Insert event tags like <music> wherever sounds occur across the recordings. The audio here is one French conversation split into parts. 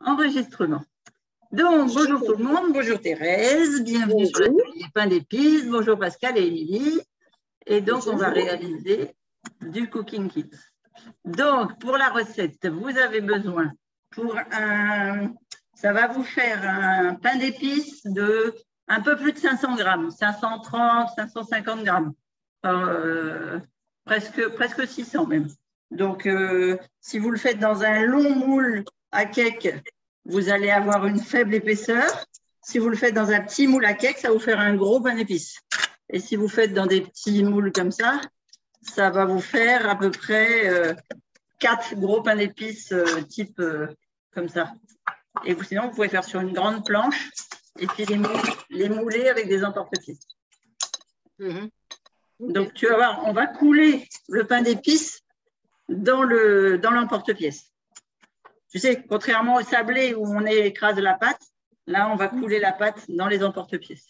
Enregistrement. Donc, bonjour tout le monde, bonjour Thérèse, bienvenue sur l'atelier pain d'épices, bonjour Pascal et Émilie. Et donc, on va réaliser du cooking kit. Donc, pour la recette, vous avez besoin pour un, ça va vous faire un pain d'épices de un peu plus de 500 grammes, 530, 550 grammes, euh, presque, presque 600 même. Donc, euh, si vous le faites dans un long moule à cake, vous allez avoir une faible épaisseur. Si vous le faites dans un petit moule à cake, ça va vous faire un gros pain d'épices. Et si vous faites dans des petits moules comme ça, ça va vous faire à peu près euh, quatre gros pains d'épices euh, type comme ça. Et sinon, vous pouvez faire sur une grande planche et puis les, mouler, avec des emporte-pièces. Mhm. Donc, tu vas voir, on va couler le pain d'épices dans l'emporte-pièce. Tu sais, contrairement au sablé où on écrase la pâte, là, on va couler la pâte dans les emporte-pièces.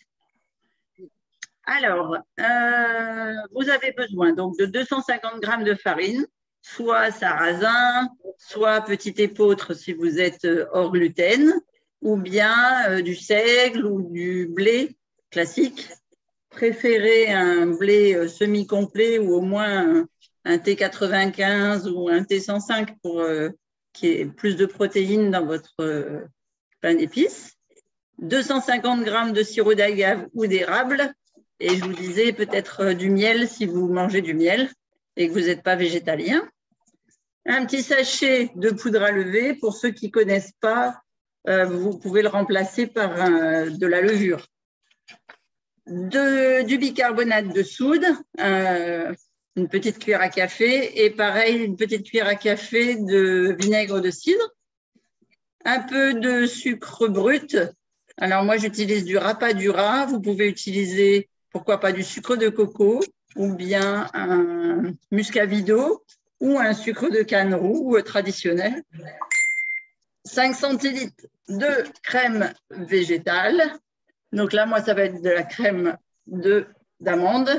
Alors, euh, vous avez besoin donc de 250 g de farine, soit sarrasin, soit petit épeautre si vous êtes euh, hors gluten, ou bien euh, du seigle ou du blé classique. Préférez un blé semi-complet ou au moins un T95 ou un T105 pour euh, y ait plus de protéines dans votre euh, pain d'épices, 250 g de sirop d'agave ou d'érable, et je vous disais peut-être euh, du miel si vous mangez du miel et que vous n'êtes pas végétalien. Un petit sachet de poudre à lever. Pour ceux qui ne connaissent pas, vous pouvez le remplacer par de la levure. Du bicarbonate de soude, une petite cuillère à café et pareil, une petite cuillère à café de vinaigre de cidre, un peu de sucre brut. Alors moi, j'utilise du rapadura. Vous pouvez utiliser, pourquoi pas, du sucre de coco ou bien un muscavito ou un sucre de canne roux traditionnel. 5 centilitres de crème végétale. Donc là, moi, ça va être de la crème d'amande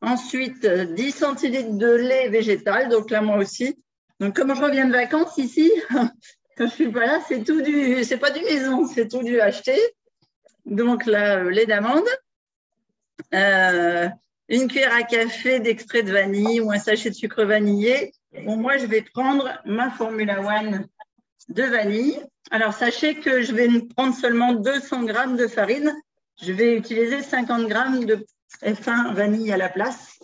Ensuite, 10 centilitres de lait végétal, donc là, moi aussi. Donc, comme je reviens de vacances ici, <laughs> quand je suis pas là, c'est tout du, c'est pas du maison, c'est tout du acheté. Donc là, lait d'amande, euh, une cuillère à café d'extrait de vanille ou un sachet de sucre vanillé. Bon, moi, je vais prendre ma Formula One de vanille. Alors, sachez que je vais prendre seulement 200 grammes de farine. Je vais utiliser 50 grammes de F1 vanille à la place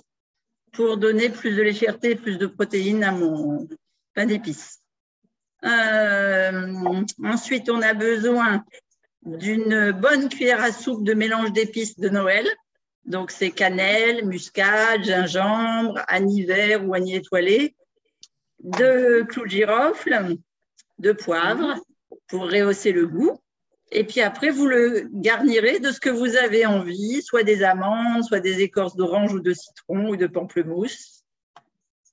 pour donner plus de légèreté, plus de protéines à mon pain d'épices. Euh, ensuite, on a besoin d'une bonne cuillère à soupe de mélange d'épices de Noël. Donc, c'est cannelle, muscade, gingembre, anis vert ou anis étoilé, de clous de girofle, de poivre pour rehausser le goût. Et puis après, vous le garnirez de ce que vous avez envie, soit des amandes, soit des écorces d'orange ou de citron ou de pamplemousse.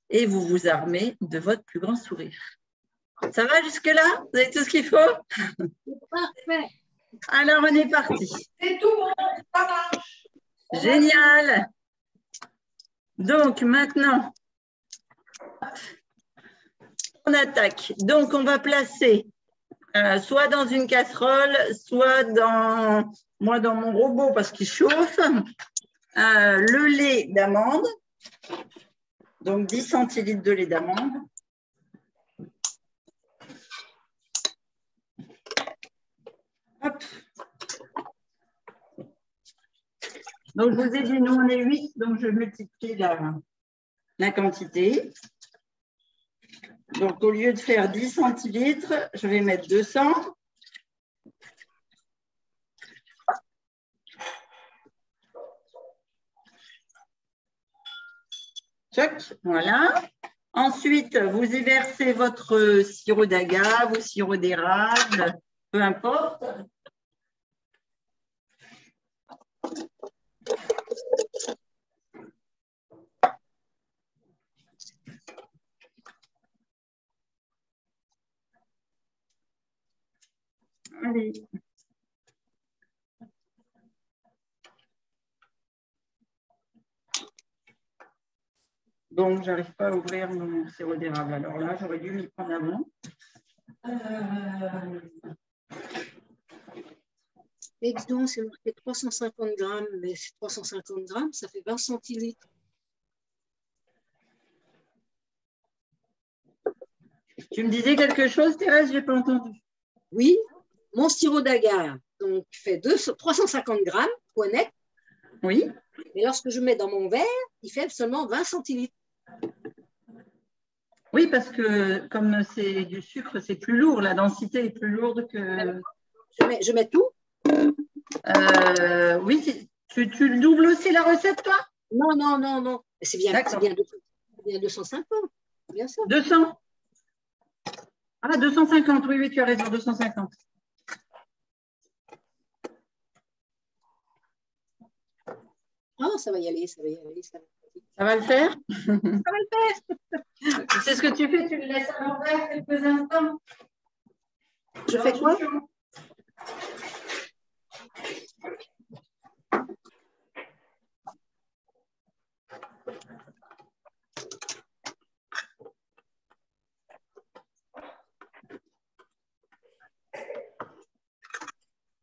Et vous vous armez de votre plus grand sourire. Ça va jusque-là? Vous avez tout ce qu'il faut? Parfait. Alors, on est parti. C'est tout bon, ça marche. Génial. Donc, maintenant, on attaque. Donc, on va placer euh, soit dans une casserole, soit dans, moi dans mon robot parce qu'il chauffe, euh, le lait d'amande, donc 10 centilitres de lait d'amande. Donc, je vous ai dit, nous, on est 8, donc je multiplie la, la quantité. Donc, au lieu de faire 10 centilitres, je vais mettre 200. voilà. Ensuite, vous y versez votre sirop d'agave ou sirop d'érable, peu importe. Allez. Donc, j'arrive pas à ouvrir mon sirop d'érable. Alors là, j'aurais dû m'y prendre avant. Euh... Donc, c'est marqué 350 grammes, mais 350 grammes, ça fait 20 centilitres. Tu me disais quelque chose, Thérèse, je n'ai pas entendu. Oui, mon sirop d'agar donc fait 350 grammes, point net. Oui. Mais lorsque je mets dans mon verre, il fait seulement 20 centilitres. Oui, parce que comme c'est du sucre, c'est plus lourd, la densité est plus lourde que. Je mets, je mets tout euh, Oui, tu, tu doubles aussi la recette, toi? Non, non, non, non. C'est bien, bien, bien 250, bien ça. 200 Ah, 250, oui, oui, tu as raison, 250. Ah, ça va y aller, ça va y aller. Ça va, le faire? Ça va le faire. C'est ce que tu fais, tu le laisses à l'envers quelques instants. Je fais quoi?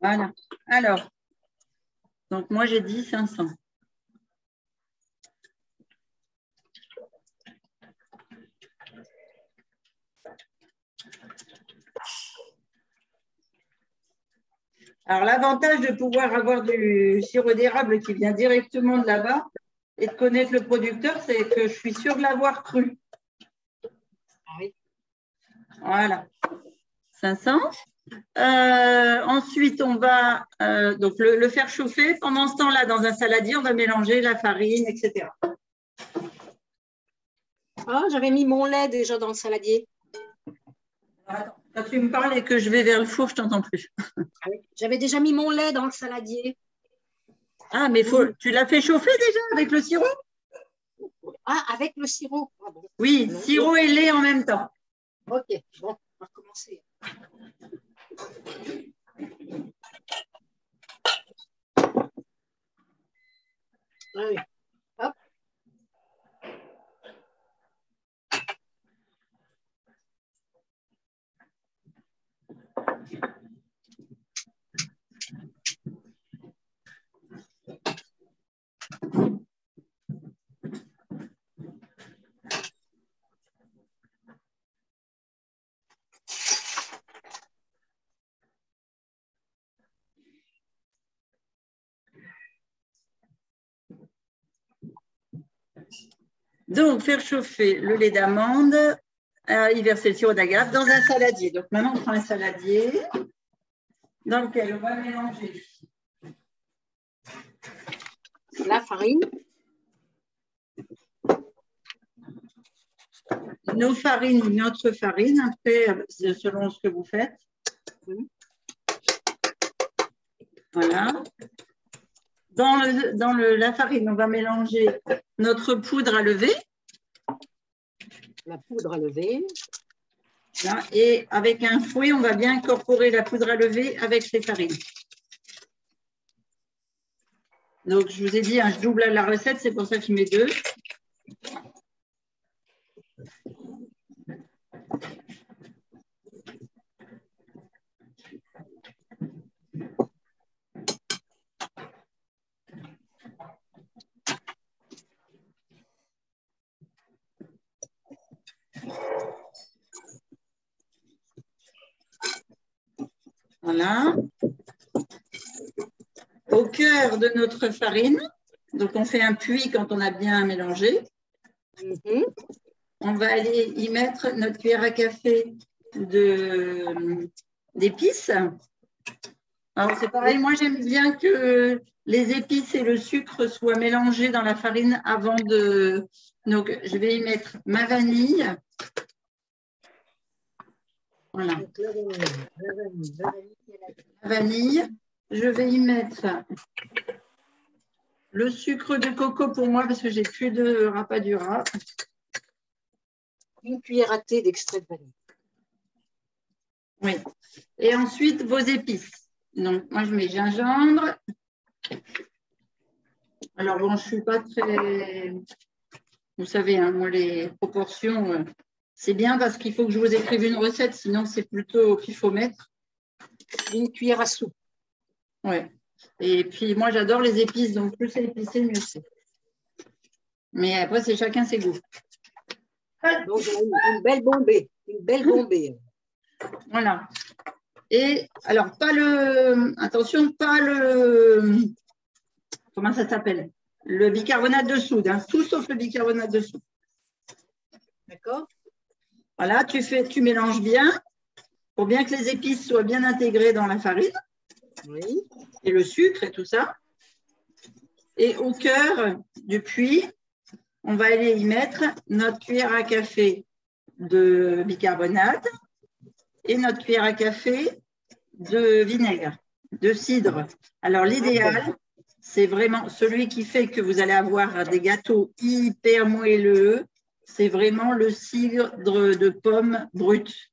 Voilà. Alors, donc moi j'ai dit 500. Alors, l'avantage de pouvoir avoir du sirop d'érable qui vient directement de là-bas et de connaître le producteur, c'est que je suis sûre de l'avoir cru. Ah oui. Voilà. 500. Euh, ensuite, on va euh, donc le, faire chauffer. Pendant ce temps-là, dans un saladier, on va mélanger la farine, etc. Ah, j'avais mis mon lait déjà dans le saladier. Attends. Quand tu me parles et que je vais vers le four, je t'entends plus. J'avais déjà mis mon lait dans le saladier. Ah, mais faut, tu l'as fait chauffer déjà avec le sirop? Ah, avec le sirop. Ah oui, sirop et lait en même temps. Ok, bon, on va recommencer. Ah oui. Donc, faire chauffer le lait d'amande, euh, y verser le sirop d'agave dans un saladier. Donc, maintenant, on prend un saladier dans lequel on va mélanger la farine, nos farines ou notre farine, après, selon ce que vous faites. Voilà. Dans, dans la farine, on va mélanger notre poudre à lever. La poudre à lever. Et avec un fouet, on va bien incorporer la poudre à lever avec ces farines. Donc, je vous ai dit, hein, je double la recette, c'est pour ça que je mets deux. Voilà. Au cœur de notre farine, donc on fait un puits quand on a bien mélangé. Mhm. On va aller y mettre notre cuillère à café d'épices. Alors c'est pareil, moi j'aime bien que les épices et le sucre soient mélangés dans la farine avant de... Donc je vais y mettre ma vanille, voilà. La vanille. Je vais y mettre le sucre de coco pour moi parce que j'ai plus de rapadura. Une cuillère à thé d'extrait de vanille. Oui. Et ensuite, vos épices. Donc, moi, je mets gingembre. Alors, bon, je ne suis pas très... Vous savez, hein, moi, les proportions, euh, c'est bien parce qu'il faut que je vous écrive une recette, sinon c'est plutôt qu'il faut mettre. Une cuillère à soupe. Oui. Et puis, moi, j'adore les épices, donc plus c'est épicé, mieux c'est. Mais après, c'est chacun ses goûts. Donc, une, une belle bombée. Une belle bombée. Voilà. Et alors, pas le. Attention, pas le. Comment ça s'appelle? Le bicarbonate de soude. hein. Tout sauf le bicarbonate de soude. D'accord Voilà, tu, fais, tu mélanges bien pour bien que les épices soient bien intégrées dans la farine Oui. et le sucre et tout ça. Et au cœur du puits, on va aller y mettre notre cuillère à café de bicarbonate et notre cuillère à café de vinaigre, de cidre. Alors l'idéal, c'est vraiment celui qui fait que vous allez avoir des gâteaux hyper moelleux, c'est vraiment le cidre de pomme brut,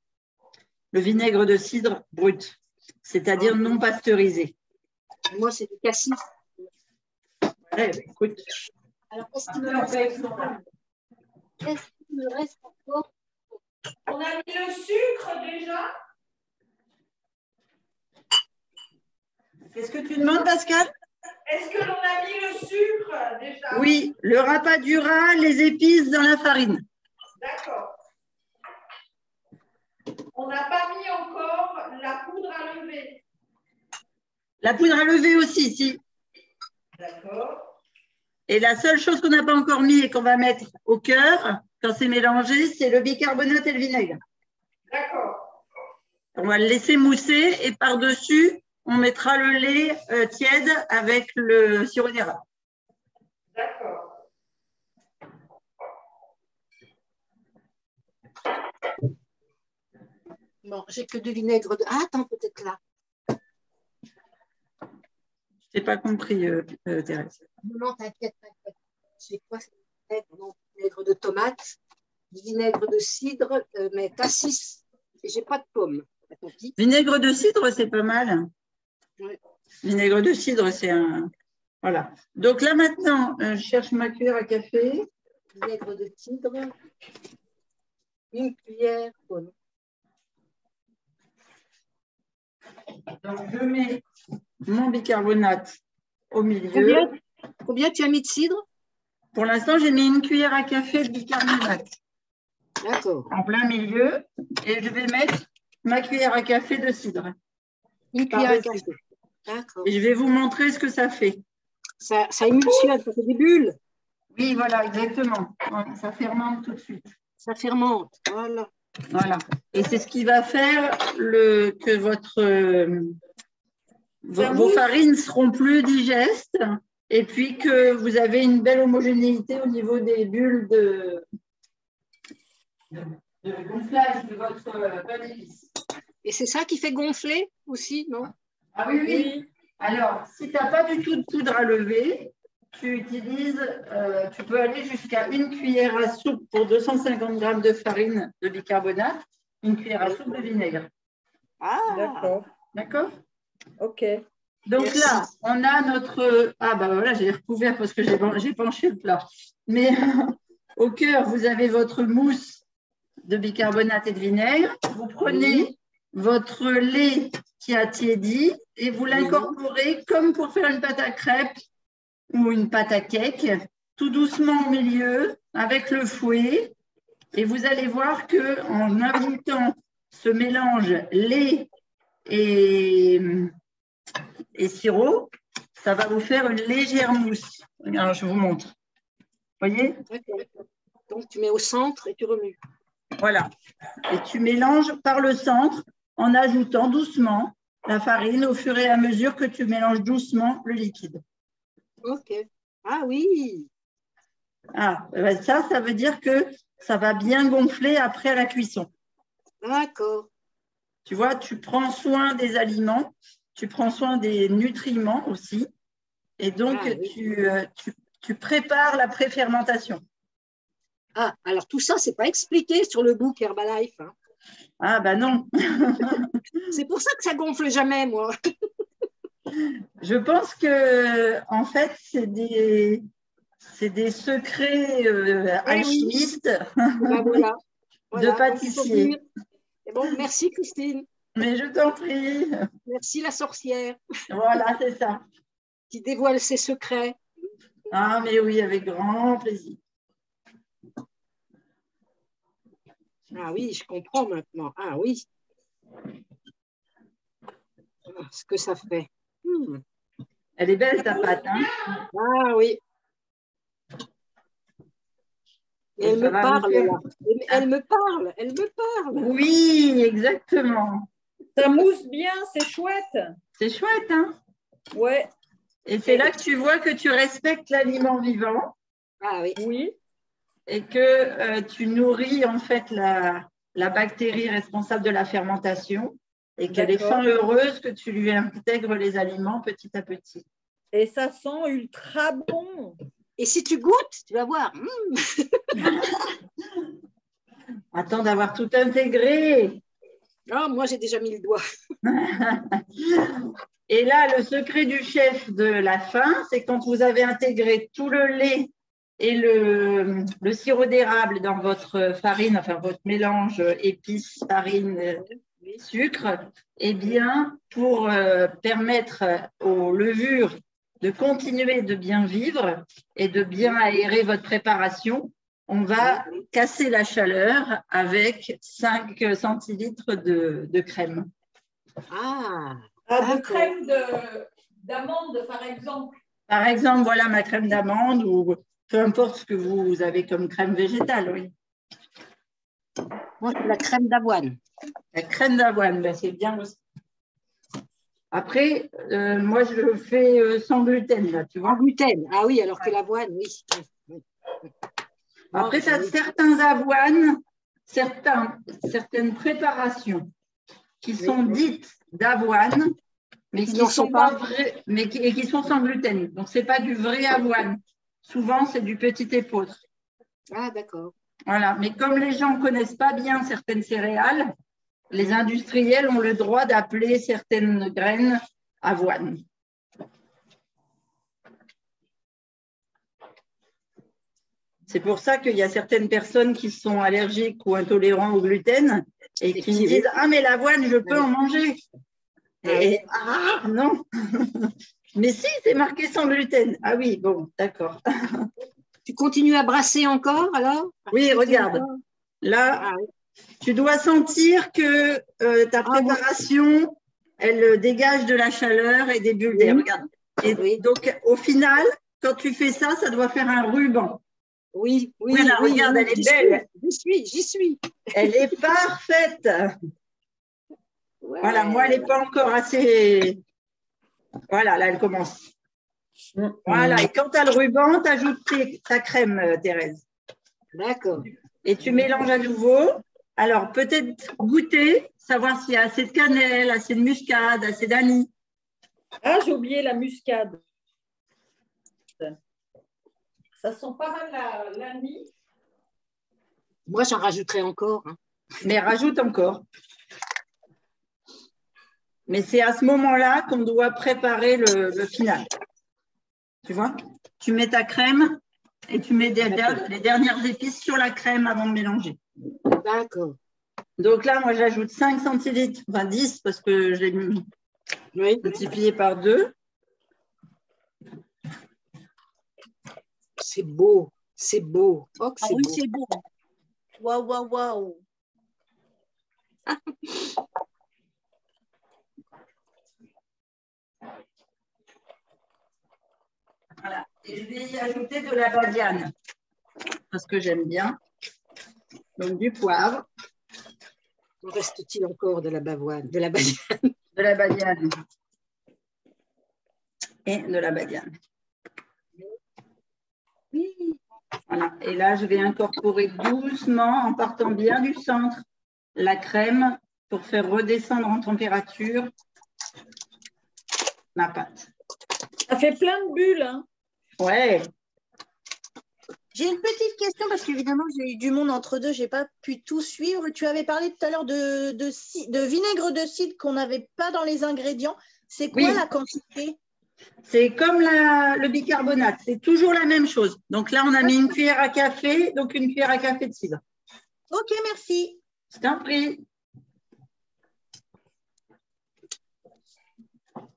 le vinaigre de cidre brut, c'est-à-dire non pasteurisé. Moi, c'est du cassis. Ouais, écoute, Alors, qu'est-ce qu'il me reste Qu'est-ce qu'il me reste encore? On a mis le sucre déjà. Qu'est-ce que tu demandes, Pascal? Est-ce que l'on a mis le sucre déjà? Oui, le rapadura, les épices dans la farine. D'accord. On n'a pas mis encore la poudre à lever. La poudre à lever aussi, si. D'accord. Et la seule chose qu'on n'a pas encore mis et qu'on va mettre au cœur, quand c'est mélangé, c'est le bicarbonate et le vinaigre. D'accord. On va le laisser mousser et par-dessus, on mettra le lait euh, tiède avec le sirop d'érable. D'accord. Bon, j'ai que du vinaigre de. Ah, attends, peut-être là. Je n'ai pas compris, euh, euh, Thérèse. Non, non, t'inquiète, t'inquiète. C'est quoi ce vinaigre? Non, vinaigre de tomate, du vinaigre de cidre, euh, mais cassis. Et j'ai pas de pomme. Vinaigre de cidre, c'est pas mal. Vinaigre de cidre, c'est un. Voilà. Donc là maintenant, euh, je cherche ma cuillère à café. Vinaigre de cidre. Une cuillère. Donc je mets mon bicarbonate au milieu. Combien, combien tu as mis de cidre? Pour l'instant, j'ai mis une cuillère à café de bicarbonate D'accord. en plein milieu et je vais mettre ma cuillère à café de cidre. Une cuillère à café. D'accord. Et je vais vous montrer ce que ça fait. Ça, ça émulsionne, ça fait des bulles. Oui, voilà, exactement. Ça fermente tout de suite. Ça fermente. Voilà. Voilà. Et c'est ce qui va faire le, que votre, euh, vos, farines seront plus digestes et puis que vous avez une belle homogénéité au niveau des bulles de, de, de gonflage de votre euh. Et c'est ça qui fait gonfler aussi, non? Ah oui, oui. Alors, si tu n'as pas du tout de poudre à lever, tu utilises, euh, tu peux aller jusqu'à une cuillère à soupe pour 250 grammes de farine de bicarbonate, une cuillère à soupe de vinaigre. Ah, D'accord. D'accord? Ok. Donc Merci. là, on a notre. Ah, bah voilà, j'ai recouvert parce que j'ai j'ai penché le plat. Mais <laughs> au cœur, vous avez votre mousse de bicarbonate et de vinaigre. Vous prenez votre lait qui a tiédi et vous l'incorporez comme pour faire une pâte à crêpes ou une pâte à cake, tout doucement au milieu avec le fouet. Et vous allez voir que en ajoutant ce mélange lait et, et sirop, ça va vous faire une légère mousse. Alors, je vous montre. Voyez? D'accord. Donc tu mets au centre et tu remues. Voilà. Et tu mélanges par le centre en ajoutant doucement la farine au fur et à mesure que tu mélanges doucement le liquide. Ok. Ah oui. Ah, ben ça, ça veut dire que ça va bien gonfler après la cuisson. D'accord. Tu vois, tu prends soin des aliments, tu prends soin des nutriments aussi. Et donc, Ah, oui. tu, euh, tu, tu prépares la préfermentation. Ah, alors tout ça, c'est pas expliqué sur le book Herbalife. hein. Ah, bah non. <laughs> C'est pour ça que ça gonfle jamais, moi. Je pense que, en fait, c'est des, c'est des secrets euh, oui. alchimistes. Ben voilà. <laughs> Voilà. Faut pâtissier. venir. Et bon, merci Christine. Mais je t'en prie. Merci la sorcière. Voilà, c'est ça. qui dévoile ses secrets. Ah, mais oui, avec grand plaisir. Ah oui, je comprends maintenant. Ah oui. Ah, ce que ça fait. Hmm. Elle est belle ta pâte, hein Ah oui. Et elle me parle. Elle, elle me parle, elle me parle. Oui, exactement. Ça mousse bien, c'est chouette. C'est chouette, hein Ouais, Et c'est là que tu vois que tu respectes l'aliment vivant Ah oui. oui. Et que euh, tu nourris en fait la, la bactérie responsable de la fermentation et qu'elle est fin heureuse que tu lui intègres les aliments petit à petit. Et ça sent ultra bon. Et si tu goûtes, tu vas voir. hmm. <laughs> Attends d'avoir tout intégré. Ah, moi, j'ai déjà mis le doigt. <laughs> Et là, le secret du chef de la fin, c'est quand vous avez intégré tout le lait et le, le sirop d'érable dans votre farine, enfin votre mélange épices, farine, sucre, eh bien, pour euh, permettre aux levures de continuer de bien vivre et de bien aérer votre préparation, on va casser la chaleur avec 5 centilitres de, de crème. Ah, Ah, de crème de- d'amande, par exemple. Par exemple, voilà ma crème d'amande ou peu importe ce que vous avez comme crème végétale, oui. moi, c'est la crème d'avoine. La crème d'avoine, ben, c'est bien aussi. Après, euh, moi, je le fais euh, sans gluten, là, tu vois. gluten. Ah oui, alors que l'avoine, oui. Après, tu as oui. certains avoines, certains, certaines préparations qui sont dites d'avoine, mais Qui n'en sont sont pas pas. vraies, mais qui, et qui sont sans gluten. Donc, ce n'est pas du vrai avoine. Souvent, c'est du petit épeautre. Ah, d'accord. Voilà, mais comme les gens ne connaissent pas bien certaines céréales, les industriels ont le droit d'appeler certaines graines avoine. C'est pour ça qu'il y a certaines personnes qui sont allergiques ou intolérants au gluten et qui me disent Ah, mais l'avoine, je peux en manger. Et ah, non <laughs> Mais si, c'est marqué sans gluten. Ah oui, bon, d'accord. <laughs> Tu continues à brasser encore, alors? Oui, regarde. Là, Ah, tu dois sentir que euh, ta Ah, préparation, elle euh, dégage de la chaleur et des bulles d'air. Regarde. Et donc, au final, quand tu fais ça, ça doit faire un ruban. Oui, oui, Voilà, oui, regarde, oui, elle est belle. J'y suis, j'y suis. Elle est parfaite. Ouais. Voilà, moi, elle n'est pas encore assez. Voilà, là, elle commence. Voilà, et quand tu as le ruban, tu ajoutes tes- ta crème, euh, Thérèse. D'accord. Et tu mélanges à nouveau. Alors, peut-être goûter, savoir s'il y a assez de cannelle, assez de muscade, assez d'anis. Ah, j'ai oublié la muscade. Ça sent pas mal la- l'anis. Moi, j'en rajouterai encore. hein. Mais rajoute encore. Mais c'est à ce moment-là qu'on doit préparer le, le final. Tu vois? Tu mets ta crème et tu mets des- les dernières épices sur la crème avant de mélanger. D'accord. Donc là, moi, j'ajoute 5 centilitres, enfin 10 parce que je l'ai Oui. multiplié par 2. C'est beau. C'est beau. Oh, Ah oui, beau. c'est beau. Waouh, waouh, waouh. Voilà. Et je vais y ajouter de la badiane parce que j'aime bien. Donc du poivre, reste-t-il encore de la bavoine, de la badiane? De la badiane et de la badiane. Voilà. Et là, je vais incorporer doucement, en partant bien du centre, la crème pour faire redescendre en température ma pâte. Ça fait plein de bulles. Hein. Ouais, J'ai une petite question parce qu'évidemment, j'ai eu du monde entre deux, je n'ai pas pu tout suivre. Tu avais parlé tout à l'heure de, de, de vinaigre de cidre qu'on n'avait pas dans les ingrédients. C'est quoi Oui. la quantité? C'est comme la- le bicarbonate, c'est toujours la même chose. Donc là, on a mis une cuillère à café, donc une cuillère à café de cidre. Ok, merci. Je t'en prie.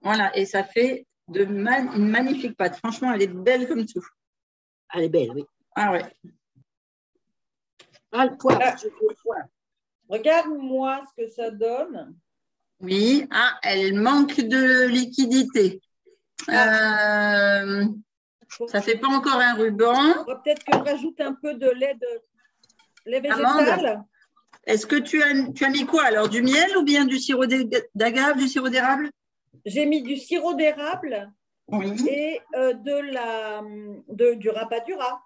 Voilà, et ça fait de man- une magnifique pâte. Franchement, elle est belle comme tout. Elle est belle, oui. Ah ouais. Ah, le poivre, Ah. je veux le poivre. Regarde-moi ce que ça donne. Oui. Ah, elle manque de liquidité. Euh, ça fait pas encore un ruban. On va peut-être que je rajoute un peu de lait de lait végétal. Est-ce que tu as, tu as mis quoi alors? Du miel ou bien du sirop d'ag- d'agave, du sirop d'érable? J'ai mis du sirop d'érable Oui. et euh, de la, de, du rapadura.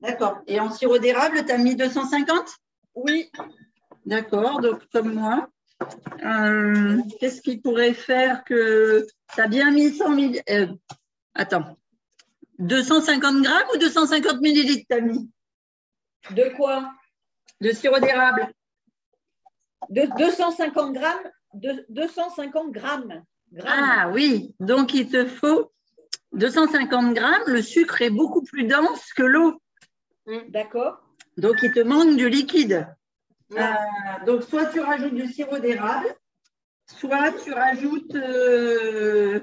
D'accord. Et en sirop d'érable, tu as mis 250 Oui, D'accord, donc comme moi. Euh, Qu'est-ce qui pourrait faire que tu as bien mis 100 000 euh, Attends. 250 grammes ou 250 millilitres tu as mis? De quoi? De sirop d'érable De 250 grammes. De 250 grammes. grammes. Ah oui, donc il te faut 250 grammes. Le sucre est beaucoup plus dense que l'eau, D'accord. donc il te manque du liquide. Ah. Euh, donc soit tu rajoutes du sirop d'érable, soit tu rajoutes. euh,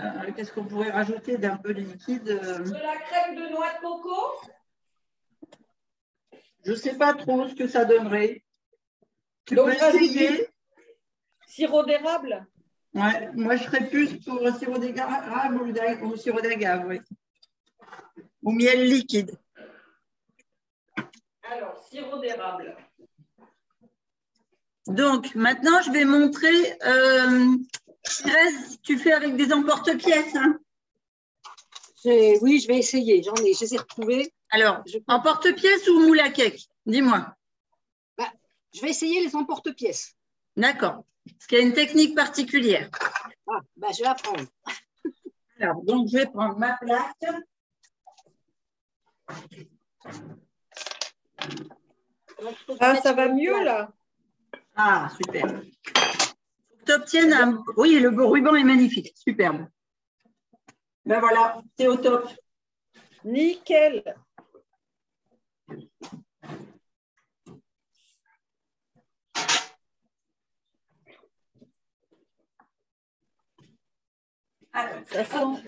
euh, Qu'est-ce qu'on pourrait rajouter d'un peu de liquide De la crème de noix de coco. Je ne sais pas trop ce que ça donnerait. Tu Donc, peux essayer Sirop d'érable. Ouais, moi je serais plus pour le sirop d'érable ou sirop d'agave, oui. Ou miel liquide. Alors, sirop d'érable. Donc, maintenant, je vais montrer. Euh, Thérèse, tu fais avec des emporte-pièces. hein J'ai- Oui, je vais essayer. J'en ai, je les ai retrouvés. Alors, Je, emporte-pièces ou moule à cake? Dis-moi. je vais essayer les emporte-pièces. D'accord. Parce qu'il y a une technique particulière. Ah, bah, je vais apprendre. <laughs> Alors, donc, je vais prendre ma plaque. Ah, ça va mieux là Ah, super. Tu obtiennes un. Oui, le beau ruban est magnifique. Superbe. Ben voilà, c'est au top. Nickel. Alors, Ça sent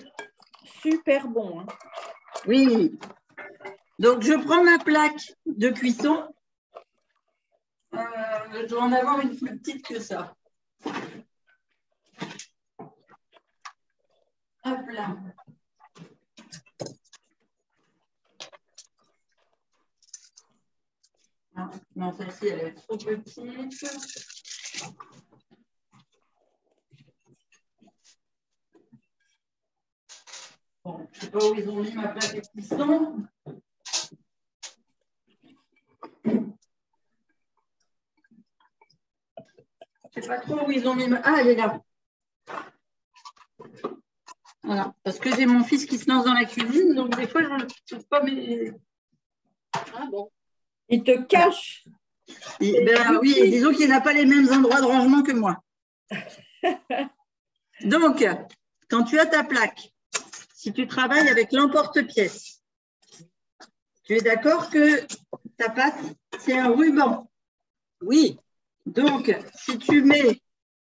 super bon. hein. Oui. Donc, je prends ma plaque de cuisson. Euh, je dois en avoir une plus petite que ça. Hop là. Ah, non, celle-ci, elle est trop petite. Bon, je ne sais pas où ils ont mis ma plaque de cuisson. Je ne sais pas trop où ils ont mis ma... Ah, elle est là. Voilà, parce que j'ai mon fils qui se lance dans la cuisine, donc des fois, je ne trouve pas mes... Ah bon. Il te cache. Et- ben oui, disons qu'il n'a pas les mêmes endroits de rangement que moi. <laughs> Donc, quand tu as ta plaque, si tu travailles avec l'emporte-pièce, tu es d'accord que ta pâte, c'est un ruban? Oui. Donc, si tu mets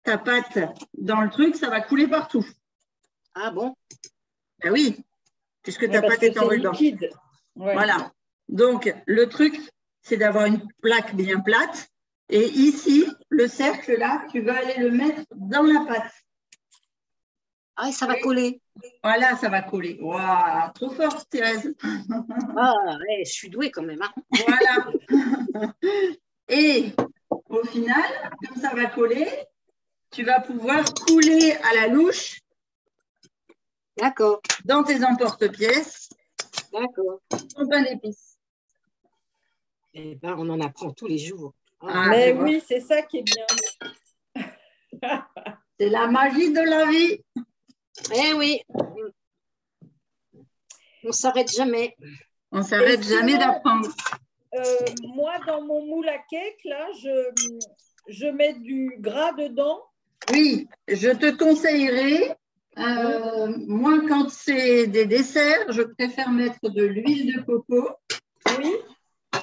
ta pâte dans le truc, ça va couler partout. Ah bon? Ben oui, puisque ta pâte est en ruban. liquide. Ouais. Voilà. Donc, le truc, c'est d'avoir une plaque bien plate. Et ici, le cercle là, tu vas aller le mettre dans la pâte. Ah, et ça va coller. Voilà, ça va coller. Waouh, trop fort, Thérèse. Ah, ouais, je suis douée quand même. hein. Voilà. <laughs> Et au final, comme ça va coller, tu vas pouvoir couler à la louche D'accord, dans tes emporte-pièces d'accord. ton pain d'épices. Eh ben, on en apprend tous les jours. Ah, Mais oui, c'est ça qui est bien. C'est la magie de la vie. Eh oui. On s'arrête jamais. On s'arrête jamais d'apprendre. Euh, moi, dans mon moule à cake, là, je, je mets du gras dedans. Oui, je te conseillerais, euh, moi quand c'est des desserts, je préfère mettre de l'huile de coco. Oui,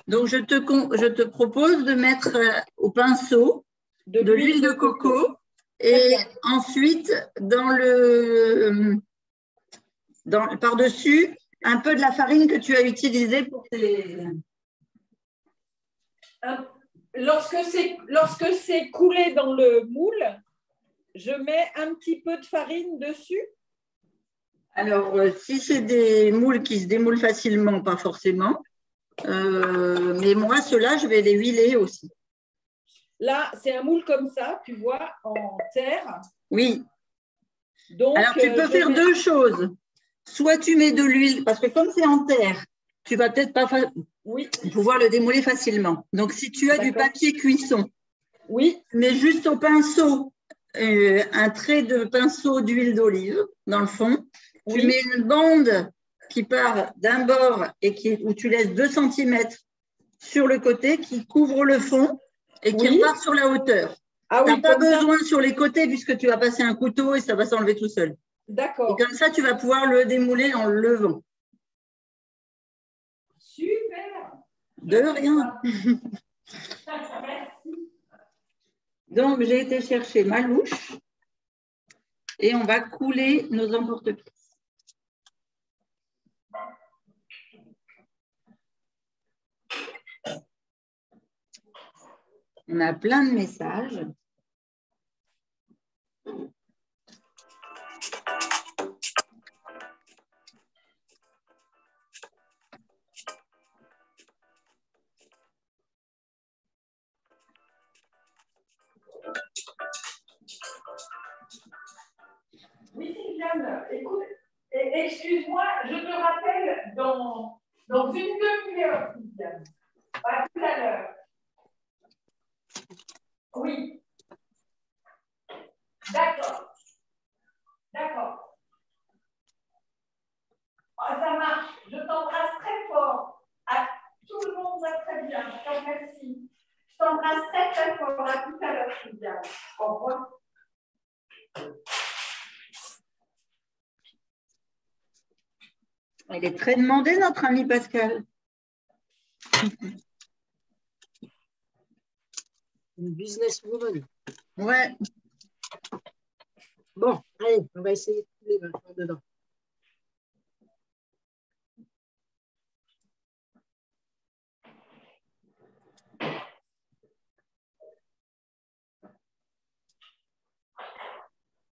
Donc je te, con- je te propose de mettre euh, au pinceau de, de l'huile de coco Et ensuite, dans le, dans, par-dessus, un peu de la farine que tu as utilisée pour tes. Lorsque c'est, lorsque c'est coulé dans le moule, je mets un petit peu de farine dessus. Alors, euh, si c'est des moules qui se démoulent facilement, pas forcément. Euh, mais moi, ceux-là, je vais les huiler aussi. Là, c'est un moule comme ça, tu vois, en terre. Oui. Donc, Alors, tu peux euh, faire deux choses. Soit tu mets de l'huile, parce que comme c'est en terre, tu vas peut-être pas oui. pouvoir le démouler facilement. Donc, si tu as du papier cuisson, oui. mets juste au pinceau euh, un trait de pinceau d'huile d'olive dans le fond. Tu mets une bande qui part d'un bord et qui, où tu laisses 2 cm sur le côté qui couvre le fond et qui repart sur la hauteur. Ah tu n'as pas besoin sur les côtés puisque tu vas passer un couteau et ça va s'enlever tout seul. D'accord. Et comme ça, tu vas pouvoir le démouler en le levant. Super. De rien. <laughs> Donc, j'ai été chercher ma louche et on va couler nos emporte-pièces. On a plein de messages. Écoute, excuse-moi, je te rappelle dans, dans une demi-heure, est très demandé, notre ami Pascal. Une businesswoman. Ouais. Bon, allez, on va essayer de couler maintenant dedans.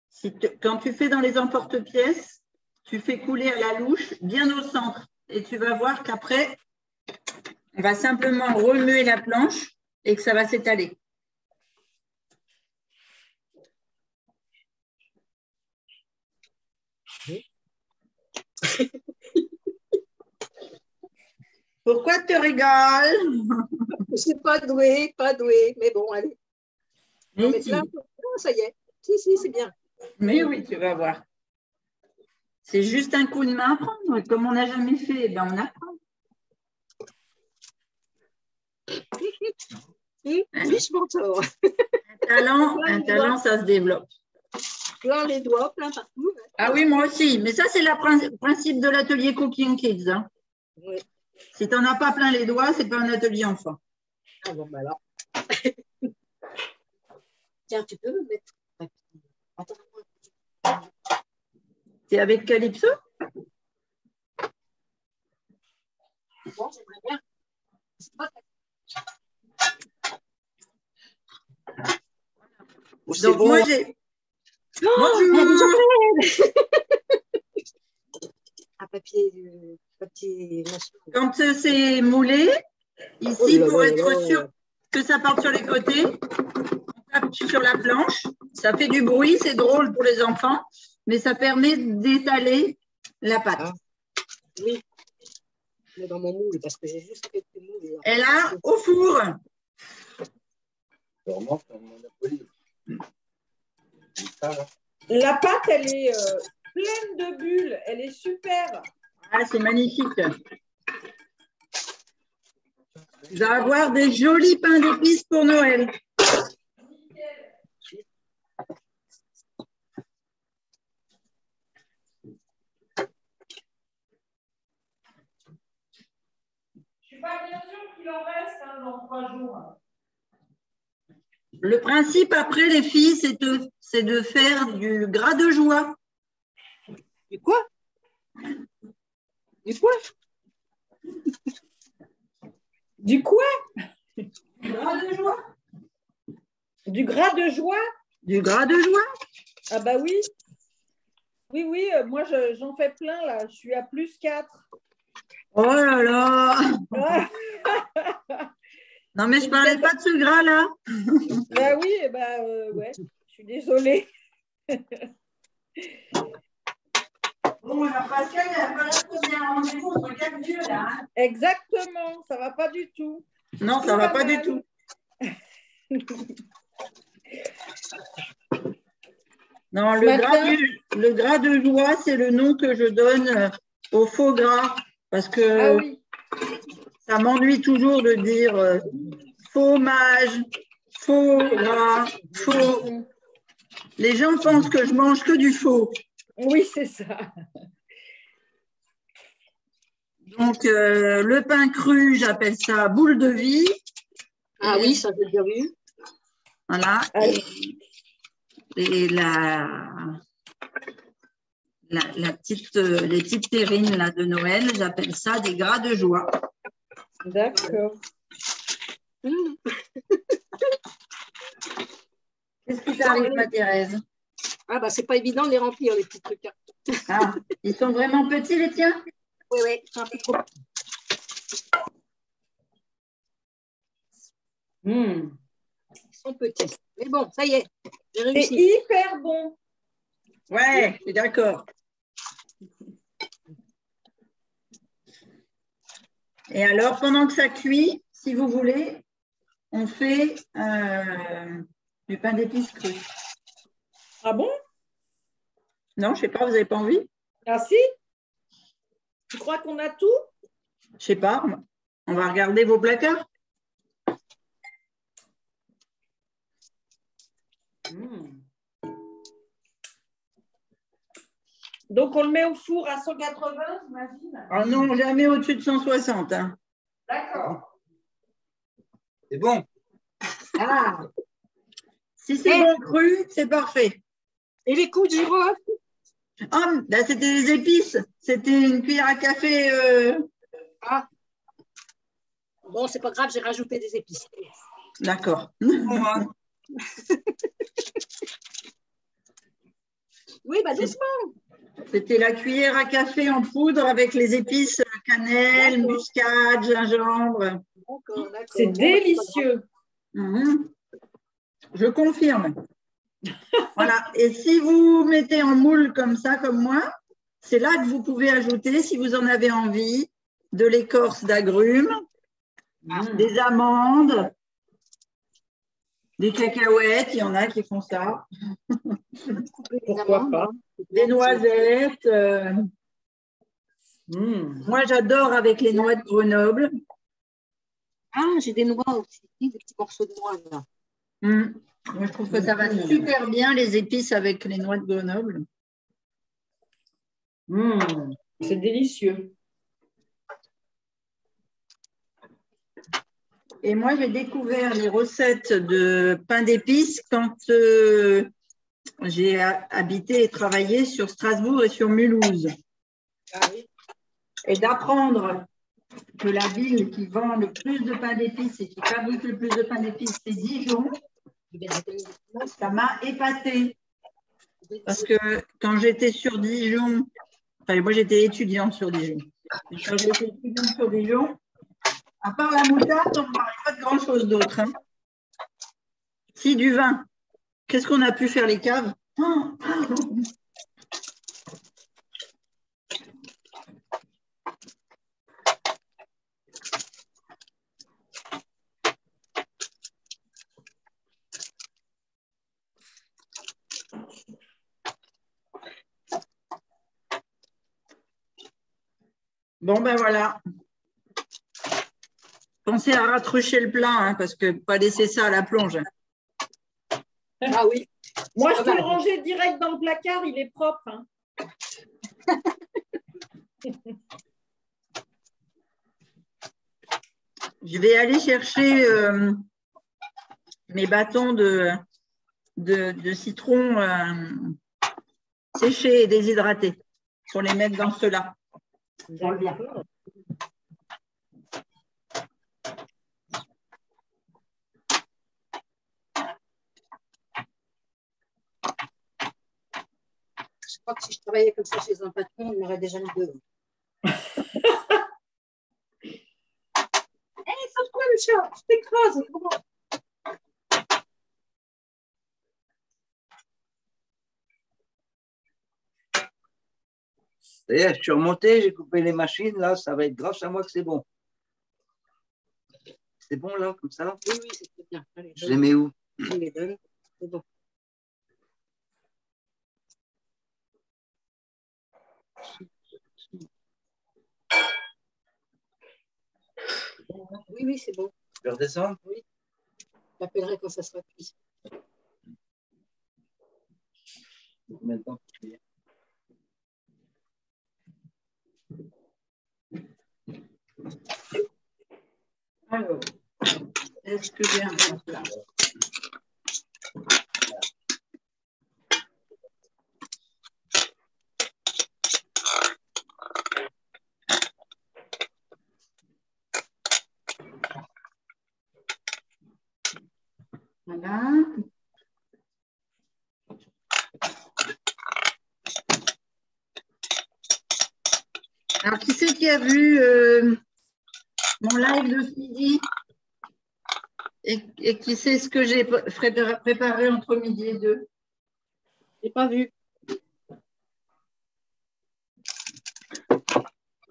Si quand tu fais dans les emporte-pièces, tu fais couler à la louche bien au centre et tu vas voir qu'après, on va simplement remuer la planche et que ça va s'étaler. <laughs> Pourquoi tu rigoles? Je suis pas douée, pas douée, mais bon, allez. mais là, ça y est. Si, si, c'est bien. Mais oui, tu vas voir. C'est juste un coup de main à prendre. Comme on n'a jamais fait, ben on apprend. Un talent, un talent, ça se développe plein les doigts, plein partout. Ah oui, moi aussi. Mais ça, c'est le principe de l'atelier Cooking Kids. Hein. Si tu n'en as pas plein les doigts, ce n'est pas un atelier enfant. Ah bon, bah alors. <laughs> Tiens, tu peux me mettre. Attends. C'est avec Calypso? Bon, j'aimerais bien. Pas... Donc, moi, j'ai Bonjour! Un papier, papier Quand c'est moulé, ici, oh pour être sûr que ça parte sur les côtés, on tape sur la planche. Ça fait du bruit, c'est drôle pour les enfants, mais ça permet d'étaler la pâte. Ah. Oui. Dans mon moule, parce que j'ai juste quelques moules. Et là, au four. La pâte, elle est euh, pleine de bulles. Elle est super. Ah, c'est magnifique. Tu vas avoir des jolis pains d'épices pour Noël. Je ne suis pas bien sûre qu'il en reste hein, dans trois jours. Le Le principe après, les filles, c'est de, c'est de faire du gras de joie. Du quoi? Du quoi? Du quoi? Du gras de joie. Du gras de joie? Du gras de joie. Ah bah oui. Oui, oui, euh, moi je- j'en fais plein là. Je suis à plus 4. Oh là là <laughs> Non, mais je parlais pas de ce gras-là. <laughs> bah oui, eh bah, euh, ouais. Je suis désolée. <laughs> Bon, alors Pascal, il va falloir ait un rendez-vous entre quatre dieux, là. hein. Exactement, ça va pas du tout. Non, ça va pas du tout. Non, gras, du- le gras de joie, c'est le nom que je donne euh, au faux gras. Parce que Ah oui. ça m'ennuie toujours de dire euh, fromage, faux gras, faux. Les gens pensent que je mange que du faux. Oui, c'est ça. Donc, euh, le pain cru, j'appelle ça boule de vie. Ah oui, ça j'ai déjà vu. Voilà. Et la, la, la petite, euh, les petites terrines là, de Noël, j'appelle ça des gras de joie. D'accord. Hum. <laughs> Qu'est-ce qui t'arrive, ma Thérèse? Ah bah c'est pas évident de les remplir, les petits trucs. hein. ah, Ils sont vraiment petits, les tiens? Oui, oui, c'est un peu trop. Hmm. Ils sont petits. Mais bon, ça y est, j'ai C'est réussi. hyper bon. Ouais, je suis d'accord. Et alors, pendant que ça cuit, si vous voulez, on fait euh, du pain d'épices cru. Ah bon? Non, je sais pas, vous n'avez pas envie? Ah si? Tu crois qu'on a tout? Je sais pas. On va regarder vos placards. Hmm. Donc on le met au four à 180, j'imagine Ah non, jamais au-dessus de 160. hein. D'accord. C'est bon. Ah Si c'est Eh. bon cru, c'est parfait. Et les coups de girofle? Ah, là, c'était des épices. C'était une cuillère à café. euh, Bon, c'est pas grave, j'ai rajouté des épices. D'accord. Bon, <laughs> hein. Oui, bah doucement. C'était la cuillère à café en poudre avec les épices cannelle, muscade, gingembre. C'est bah, délicieux. Mhm. Je confirme. <laughs> voilà. Et si vous mettez en moule comme ça, comme moi, c'est là que vous pouvez ajouter, si vous en avez envie, de l'écorce d'agrumes, Hmm. des amandes, des cacahuètes, il y en a qui font ça, Pourquoi pas hein. Des noisettes. euh, Hmm. moi, j'adore avec les noix de Grenoble. Ah, j'ai des noix aussi, des petits morceaux de noix là. Mm. Moi, je trouve que ça va super bien, les épices avec les noix de Grenoble. Hmm. C'est délicieux. Et moi, j'ai découvert les recettes de pain d'épices quand euh, j'ai ha- habité et travaillé sur Strasbourg et sur Mulhouse. Ah. Et d'apprendre que la ville qui vend le plus de pain d'épices et qui fabrique le plus de pain d'épices, c'est Dijon, ça m'a épatée. Parce que quand j'étais sur Dijon, enfin, moi j'étais étudiante sur Dijon. Et quand j'étais étudiante sur Dijon, à part la moutarde, on ne parlait pas de grand-chose d'autre. hein. Si, du vin. Qu'est-ce qu'on a pu faire les caves? Oh, Bon, ben voilà. Pensez à ratrucher le plat, hein, parce que pas laisser ça à la plonge. Ah oui. Moi, je peux le ranger direct dans le placard, il est propre. hein. <laughs> Je vais aller chercher euh, mes bâtons de, de, de citron euh, séchés et déshydratés pour les mettre dans cela. bien. Crois que si je travaillais comme ça chez un patron, il m'aurait déjà mis deux. Hé, <laughs> hey, quoi le chat? Je t'écrase. Comment je suis remonté, j'ai coupé les machines, là, ça va être grâce à moi que c'est bon. C'est bon, là, comme ça Oui, oui, c'est bien. je les mets où? Je les donne, c'est bon. Oui, oui, c'est bon. Tu peux redescendre? Oui. J'appellerai quand ça sera cuit. Combien de temps Alors, est-ce que j'ai un là Voilà. Alors, qui c'est qui a vu euh, mon live de ce midi et, qui sait ce que j'ai préparé entre midi et deux? Je n'ai pas vu.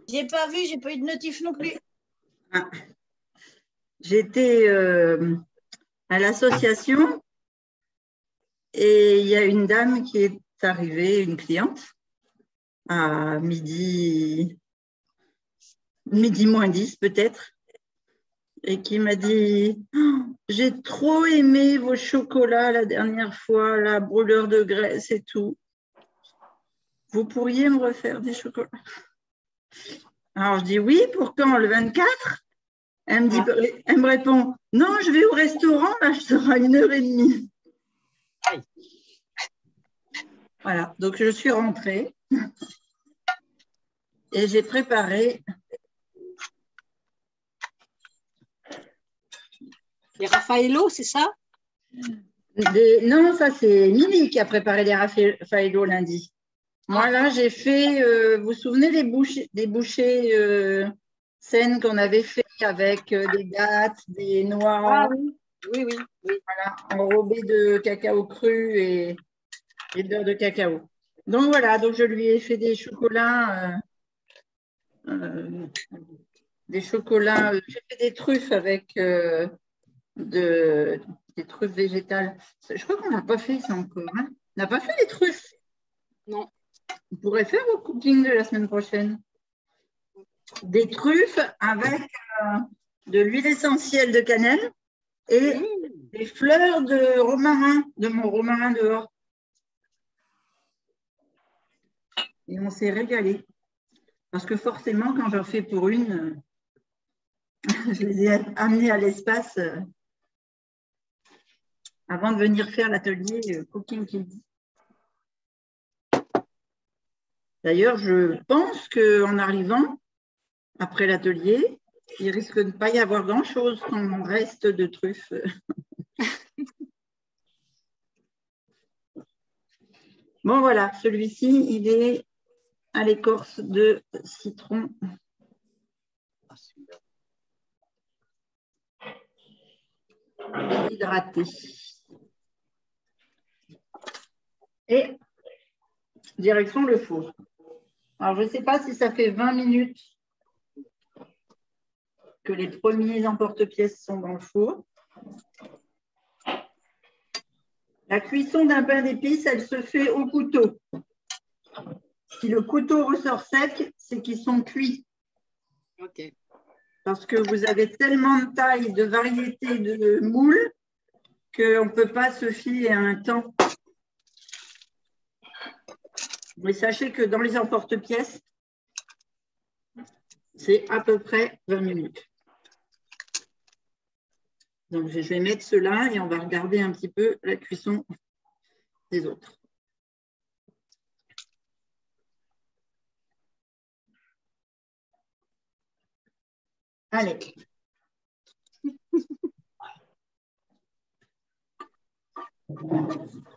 J'ai pas vu, j'ai pas eu de notif non plus. Ah. J'étais euh, à l'association. Et il y a une dame qui est arrivée, une cliente, à midi, midi moins 10 peut-être, et qui m'a dit oh, J'ai trop aimé vos chocolats la dernière fois, la brûleur de graisse et tout. Vous pourriez me refaire des chocolats? Alors je dis Oui, pour quand? Le 24 elle me, dit, ah. elle me répond Non, je vais au restaurant, là, je serai à une heure et demie. Voilà, donc je suis rentrée et j'ai préparé Les Raffaello, c'est ça? Non, ça c'est Mimi qui a préparé les Raffaello lundi. Moi là, j'ai fait, euh, vous vous souvenez des bouchées, des bouchées euh, saines qu'on avait fait avec euh, des dattes, des noix ah, oui. oui, oui, Voilà, enrobées de cacao cru et, et beurre de cacao. Donc voilà, donc je lui ai fait des chocolats, des chocolats, j'ai fait des truffes avec de, des truffes végétales. Je crois qu'on n'a pas fait ça encore. Hein. on n'a pas fait les truffes. Non. On pourrait faire au cooking de la semaine prochaine. Des truffes avec euh, de l'huile essentielle de cannelle et mmh. des fleurs de romarin, de mon romarin dehors. Et on s'est régalé. Parce que forcément, quand j'en fais pour une, <laughs> je les ai amenées à l'espace. Euh, avant de venir faire l'atelier euh, Cooking Kids. D'ailleurs, je pense qu'en arrivant, après l'atelier, il risque de ne pas y avoir grand-chose comme reste de truffes. <laughs> bon, voilà, celui-ci, il est à l'écorce de citron. Hydraté. et direction le four. Alors, je ne sais pas si ça fait 20 minutes que les premiers emporte-pièces sont dans le four. La cuisson d'un pain d'épices, elle se fait au couteau. Si le couteau ressort sec, c'est qu'ils sont cuits. OK. Parce que vous avez tellement de tailles, de variétés de moules qu'on ne peut pas se fier à un temps. Mais sachez que dans les emporte-pièces, c'est à peu près 20 minutes. Donc, je vais mettre cela et on va regarder un petit peu la cuisson des autres. Allez. <laughs>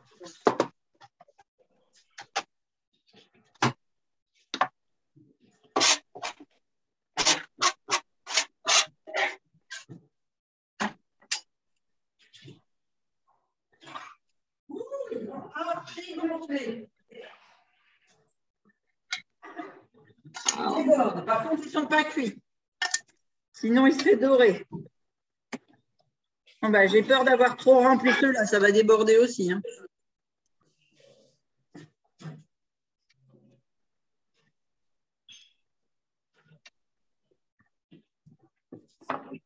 Par contre, ils ne sont pas cuits. Sinon, ils seraient dorés. bah, J'ai peur d'avoir trop rempli ceux-là. Ça va déborder aussi. Hein.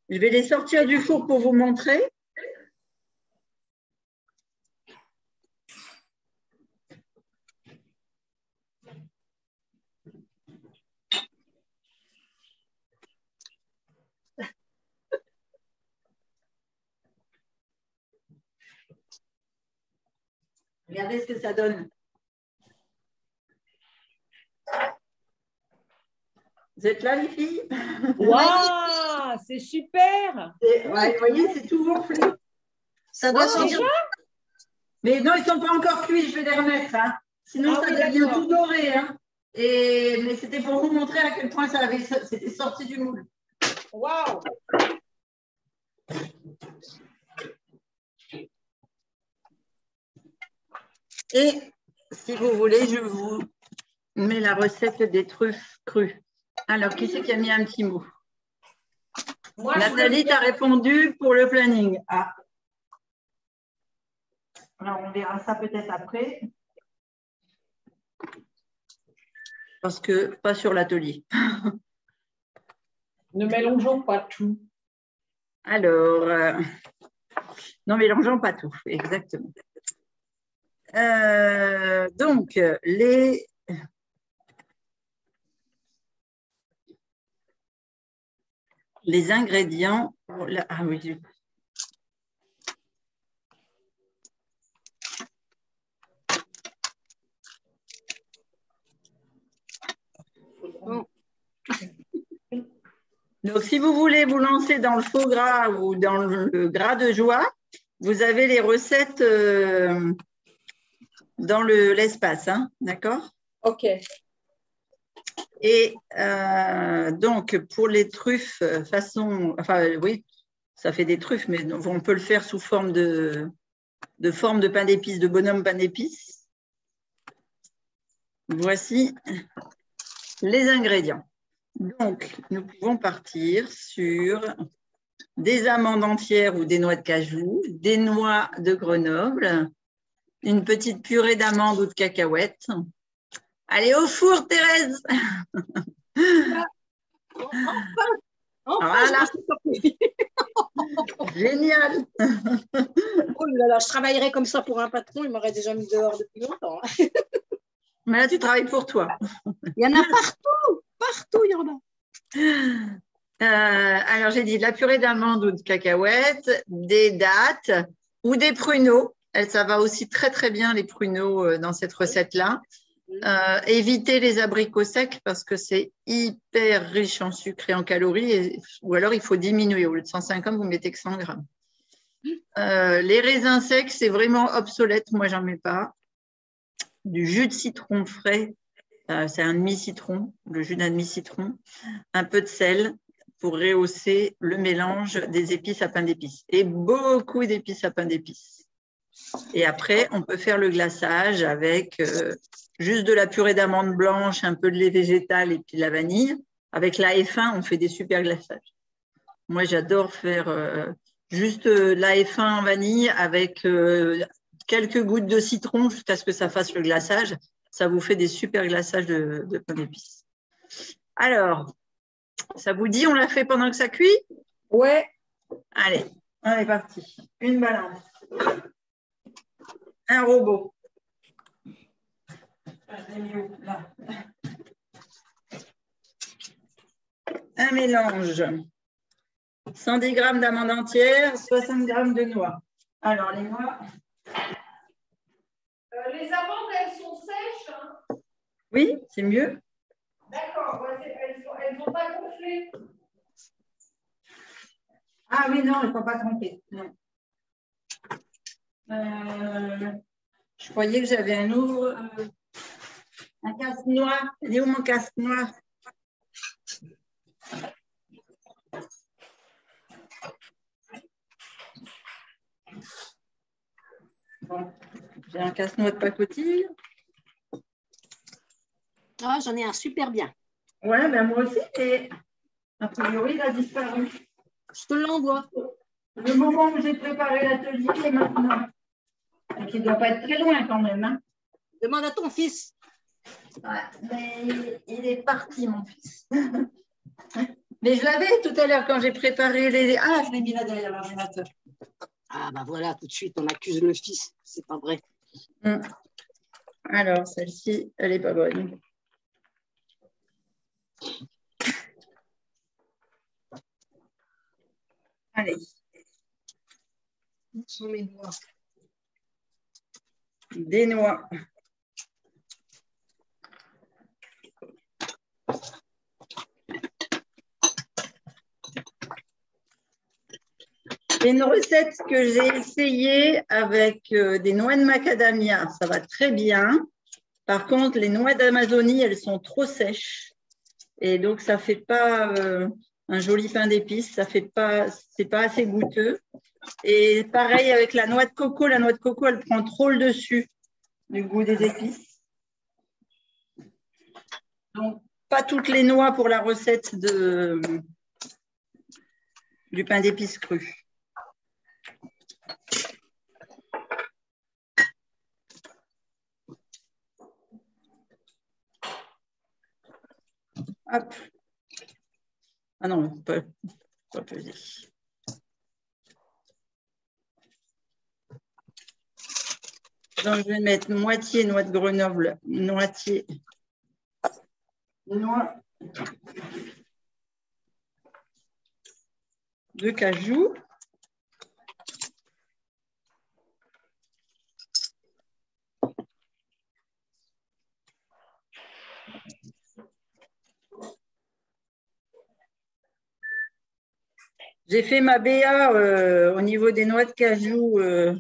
Je vais les sortir du four pour vous montrer. Regardez ce que ça donne. Vous êtes là, les filles? Waouh, c'est super ouais, Vous voyez, c'est tout gonflé. Ça doit sentir. Mais non, ils ne sont pas encore cuits, je vais les remettre. Hein. Sinon, ah ça devient tout doré. Hein. Et... Mais c'était pour vous montrer à quel point ça avait... c'était sorti du moule. Waouh Et si vous voulez, je vous mets la recette des truffes crues. Alors, qui c'est qui a mis un petit mot? Nathalie, tu as répondu pour le planning. Ah. Alors, on verra ça peut-être après. Parce que pas sur l'atelier. <laughs> ne mélangeons pas tout. Alors, euh, non, mélangeons pas tout, exactement. Euh, donc, les, les ingrédients. Ah. Donc, si vous voulez vous lancer dans le faux gras ou dans le gras de joie, vous avez les recettes euh, dans l'espace, hein, d'accord? Ok. Et euh, donc, pour les truffes, euh, façon, enfin oui, ça fait des truffes, mais on peut le faire sous forme de, de forme de pain d'épices, de bonhomme pain d'épices. Voici les ingrédients. Donc, nous pouvons partir sur des amandes entières ou des noix de cajou, des noix de Grenoble, une petite purée d'amandes ou de cacahuètes. Allez au four, Thérèse Voilà. Génial Oh là là, je travaillerais comme ça pour un patron, il m'aurait déjà mis dehors depuis longtemps. Mais là, tu travailles pour toi. Il y en a partout, partout, il y en a. Euh, alors, j'ai dit de la purée d'amandes ou de cacahuètes, des dattes ou des pruneaux ça va aussi très très bien les pruneaux euh, dans cette recette-là. Euh, évitez les abricots secs parce que c'est hyper riche en sucre et en calories, ou alors il faut diminuer. Au lieu de 150, vous mettez que 100 grammes. Euh, les raisins secs, c'est vraiment obsolète. Moi, j'en mets pas. Du jus de citron frais, c'est un demi-citron, le jus d'un demi-citron. Un peu de sel pour rehausser le mélange des épices à pain d'épices. Et beaucoup d'épices à pain d'épices. Et après, on peut faire le glaçage avec euh, juste de la purée d'amandes blanches, un peu de lait végétal et puis de la vanille. Avec la F1, on fait des super glaçages. Moi, j'adore faire euh, juste euh, la F1 en vanille avec quelques gouttes de citron jusqu'à ce que ça fasse le glaçage. Ça vous fait des super glaçages de, de pain d'épices. Alors, ça vous dit, on l'a fait pendant que ça cuit? Ouais. Allez, on est parti. Une balance un robot. Un mélange 110 g d'amandes entières, 60 g de noix. Alors, les noix. Euh, les amandes, elles sont sèches hein? Oui, c'est mieux. D'accord, elles ne sont pas gonflées. Ah oui, non, elles ne sont pas trempées. Euh, je croyais que j'avais un ouvre, euh, un casse-noix. Il est où mon casse-noix Bon, j'ai un casse-noix de pacotille. Ah, j'en ai un super bien. Ouais, ben moi aussi, et a priori, il a disparu. Je te l'envoie. Le moment où j'ai préparé l'atelier est maintenant. Et qui ne doit pas être très loin quand même. Hein. Demande à ton fils. Ouais, mais il est parti, mon fils. <laughs> mais je l'avais tout à l'heure quand j'ai préparé les. Ah, je l'ai mis là derrière l'ordinateur. Ah, bah voilà, tout de suite, on accuse le fils. C'est pas vrai. Hum. Alors, celle-ci, elle n'est pas bonne. Allez. Où sont mes noix Des noix. une recette que j'ai essayée avec euh, des noix de macadamia, ça va très bien. Par contre, les noix d'Amazonie, elles sont trop sèches. Et donc, ça ne fait pas euh, un joli pain d'épices, ça fait pas, c'est pas assez goûteux. Et pareil avec la noix de coco, la noix de coco, elle prend trop le dessus du goût des épices. Donc, pas toutes les noix pour la recette de, du pain d'épices cru. Hop. Ah non, pas, pas peser. Donc, je vais mettre moitié noix de Grenoble, moitié noix de cajou. J'ai fait ma BA euh, au niveau des noix de cajou euh,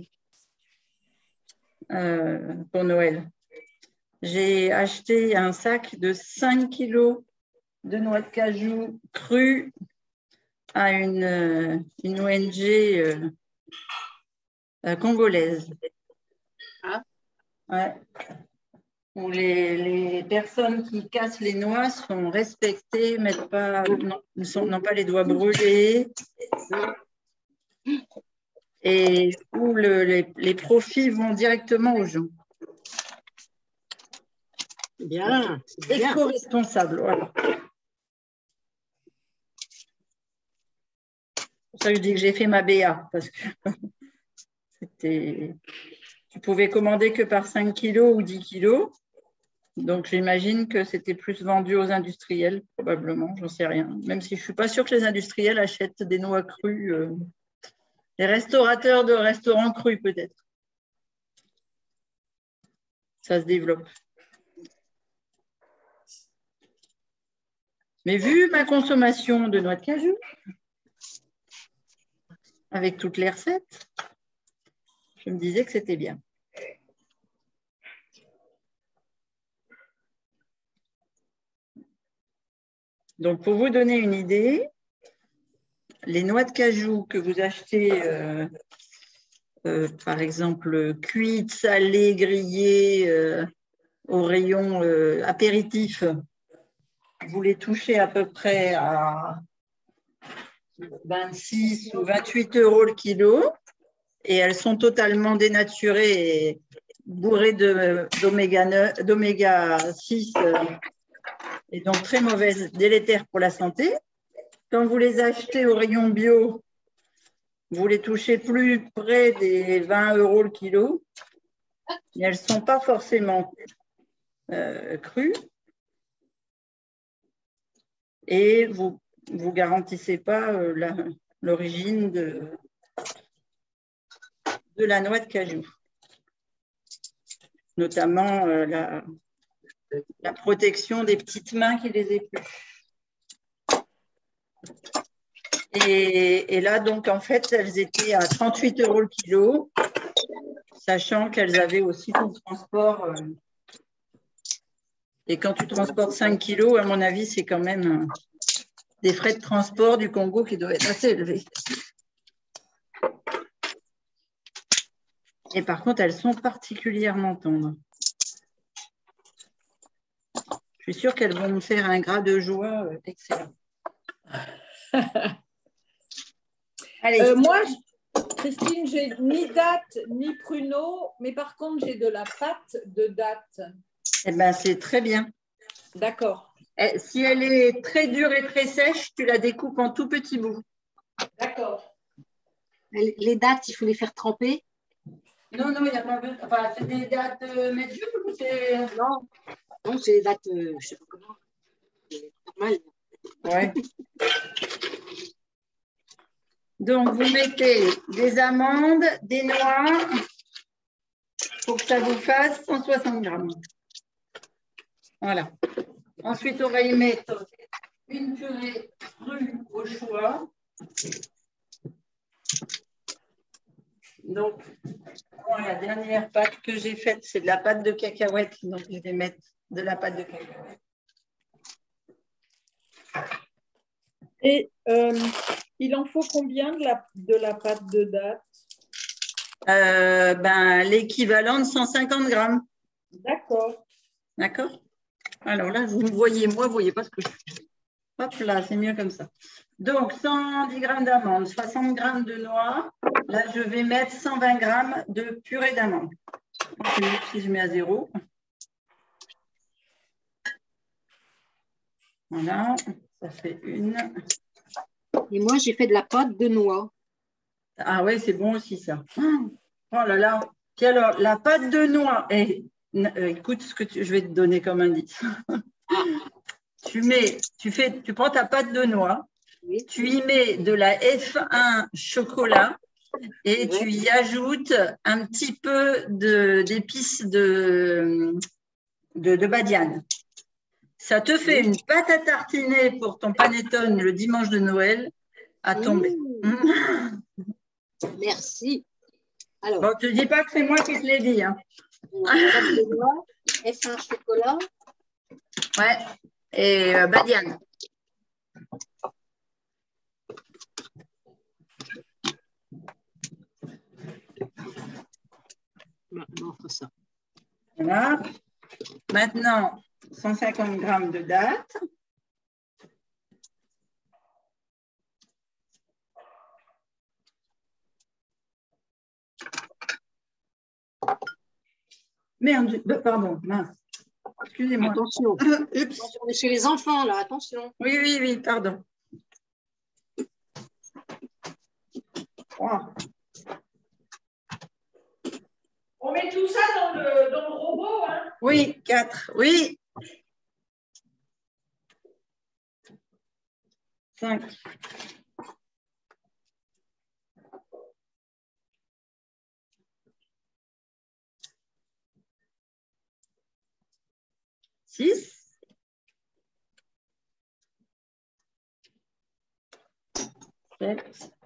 euh, pour Noël. J'ai acheté un sac de 5 kilos de noix de cajou crues à une, une ONG congolaise. Ah. Ouais où les, personnes qui cassent les noix sont respectées, n'ont pas les doigts brûlés, et où les, profits vont directement aux gens. Bien, éco-responsable, voilà. Pour ça que je dis que j'ai fait ma BA, parce que <laughs> c'était... Tu pouvais commander que par 5 kilos ou 10 kilos. Donc j'imagine que c'était plus vendu aux industriels, probablement, j'en sais rien. Même si je ne suis pas sûre que les industriels achètent des noix crues. Euh, les restaurateurs de restaurants crus, peut-être. Ça se développe. Mais vu ma consommation de noix de cajou, avec toutes les recettes, je me disais que c'était bien. Donc, pour vous donner une idée, les noix de cajou que vous achetez, euh, euh, par exemple, cuites, salées, grillées, euh, au rayon apéritif, vous les touchez à peu près à 26 ou 28 euros le kilo. Et elles sont totalement dénaturées et bourrées d'oméga 6 et donc très mauvaise, délétère pour la santé. Quand vous les achetez au rayon bio, vous les touchez plus près des 20 euros le kilo, elles ne sont pas forcément euh, crues. Et vous ne garantissez pas euh, l'origine de, de la noix de cajou. Notamment euh, la, la protection des petites mains qui les épluchent. Et, et, là, donc, en fait, elles étaient à 38 euros le kilo, sachant qu'elles avaient aussi tout le transport. euh, et quand tu transportes 5 kilos, à mon avis, c'est quand même euh, des frais de transport du Congo qui doivent être assez élevés. Et par contre, elles sont particulièrement tendres. Je suis sûre qu'elles vont me faire un gras de joie euh, excellent. <laughs> Allez, Euh, moi, je- Christine, j'ai ni date ni pruneau, mais par contre, j'ai de la pâte de date. eh ben, c'est très bien. D'accord, Eh, Si elle est très dure et très sèche, tu la découpes en tout petits bouts. d'accord. Les dates, il faut les faire tremper. Non, non, il n'y a pas besoin. Enfin, c'est des dates euh, médium ou c'est. Non, non c'est les euh, je sais pas comment. Normal. Ouais. Donc, vous mettez des amandes, des noix pour que ça vous fasse 160 grammes. Voilà. Ensuite, on va y mettre une purée crue au choix. Donc, la dernière pâte que j'ai faite, c'est de la pâte de cacahuète. Donc, je vais mettre de la pâte de cacahuète. Et euh, il en faut combien de la, de la pâte de date? Euh, ben, l'équivalent de 150 grammes. D'accord. D'accord Alors là, vous me voyez, moi, vous ne voyez pas ce que je fais. Hop là, c'est mieux comme ça. Donc, 110 grammes d'amandes, 60 grammes de noix. Là, je vais mettre 120 grammes de purée d'amandes. Si je mets à zéro. Voilà, ça fait une. Et moi, j'ai fait de la pâte de noix. Ah ouais, c'est bon aussi ça. Oh là là. Puis alors, la pâte de noix, eh, euh, écoute ce que tu- je vais te donner comme indice. <laughs> tu mets, tu fais, tu prends ta pâte de noix, Oui. tu y mets de la F1 chocolat et tu y ajoutes un petit peu de- d'épices de, de, de badiane. Ça te fait une pâte à tartiner pour ton panettone le dimanche de Noël à tomber. Mmh, merci. Alors, Bon, tu dis pas que c'est moi qui te l'ai dit. Hein. la pâte de noix, F1 chocolat. Ouais. Et euh, Badiane. Maintenant, ça. Voilà. Maintenant, 150 grammes de date. Merde, je- pardon, mince. Excusez-moi. Attention. Oups. On est chez les enfants, là, attention. Oui, oui, oui, pardon. Oh, On met tout ça dans le, dans le robot. Hein. Oui, 4. Oui. 5. Six. Sept.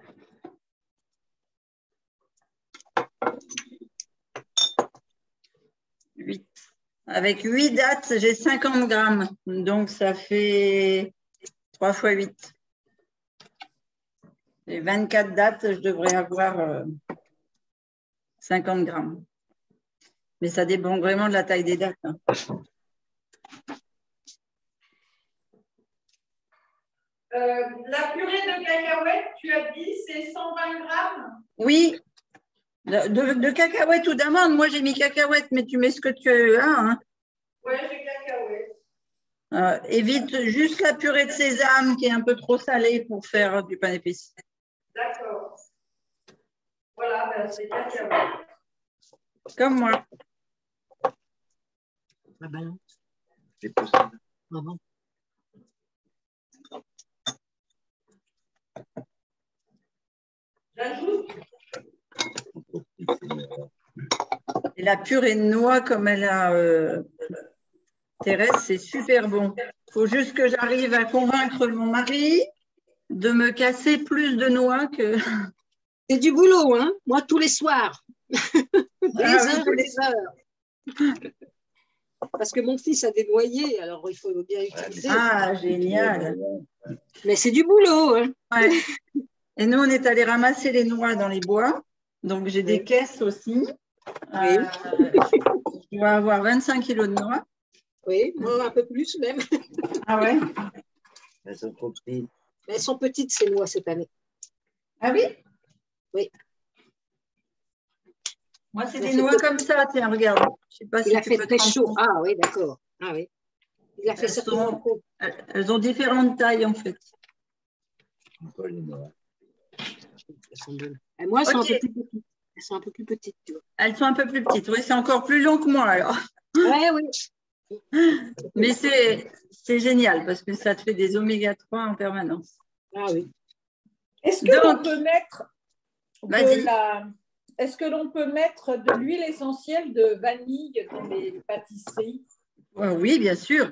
Avec 8 dates, j'ai 50 grammes. Donc, ça fait 3 fois 8. Et 24 dates, je devrais avoir euh, 50 grammes. Mais ça dépend vraiment de la taille des dates. hein. Euh, la purée de cacahuètes, tu as dit, c'est 120 grammes? Oui, de, de- de cacahuètes ou d'amandes. Moi, j'ai mis cacahuètes, mais tu mets ce que tu as. Hein. Ouais, j'ai cacahuètes. Euh, évite juste la purée de sésame qui est un peu trop salée pour faire du pain d'épices. D'accord. Voilà, ben, c'est cacahuètes. Comme moi. Ah ben non. C'est possible. Ah bon. J'ajoute. Et la purée de noix, comme elle a euh, Thérèse, c'est super bon. Il faut juste que j'arrive à convaincre mon mari de me casser plus de noix que. <laughs> C'est du boulot, hein Moi, tous les soirs. des Ah, heures et des heures. Parce que mon fils a des noyers, alors il faut bien utiliser. Ah, génial. Mais c'est du boulot, hein Ouais. Et nous, on est allé ramasser les noix dans les bois. Donc, j'ai des Oui. caisses aussi. Oui. Euh, <laughs> je dois avoir 25 kilos de noix. Oui, moi un peu plus même. Ah ouais Elles sont trop petites. Mais elles sont petites ces noix cette année. Ah oui? Oui. Moi, c'est des noix comme ça. Tiens, regarde. Je sais pas si Il a tu fait peux très chaud. compte. Ah oui, d'accord. Ah oui. Il a fait Elles certainement sont-. Elles- Elles ont différentes tailles, en fait. Encore les noix. Elles sont bonnes. Et moi, elles sont un peu plus petites. Elles sont un peu plus petites, tu vois. Elles sont un peu plus petites. Oui, c'est encore plus long que moi, alors. Ouais, oui. <laughs> Mais c'est c'est génial parce que ça te fait des oméga 3 en permanence. Ah oui. Est-ce que l'on peut mettre de la... Est-ce que l'on peut mettre de l'huile essentielle de vanille dans les pâtisseries? Ouais, oui, bien sûr.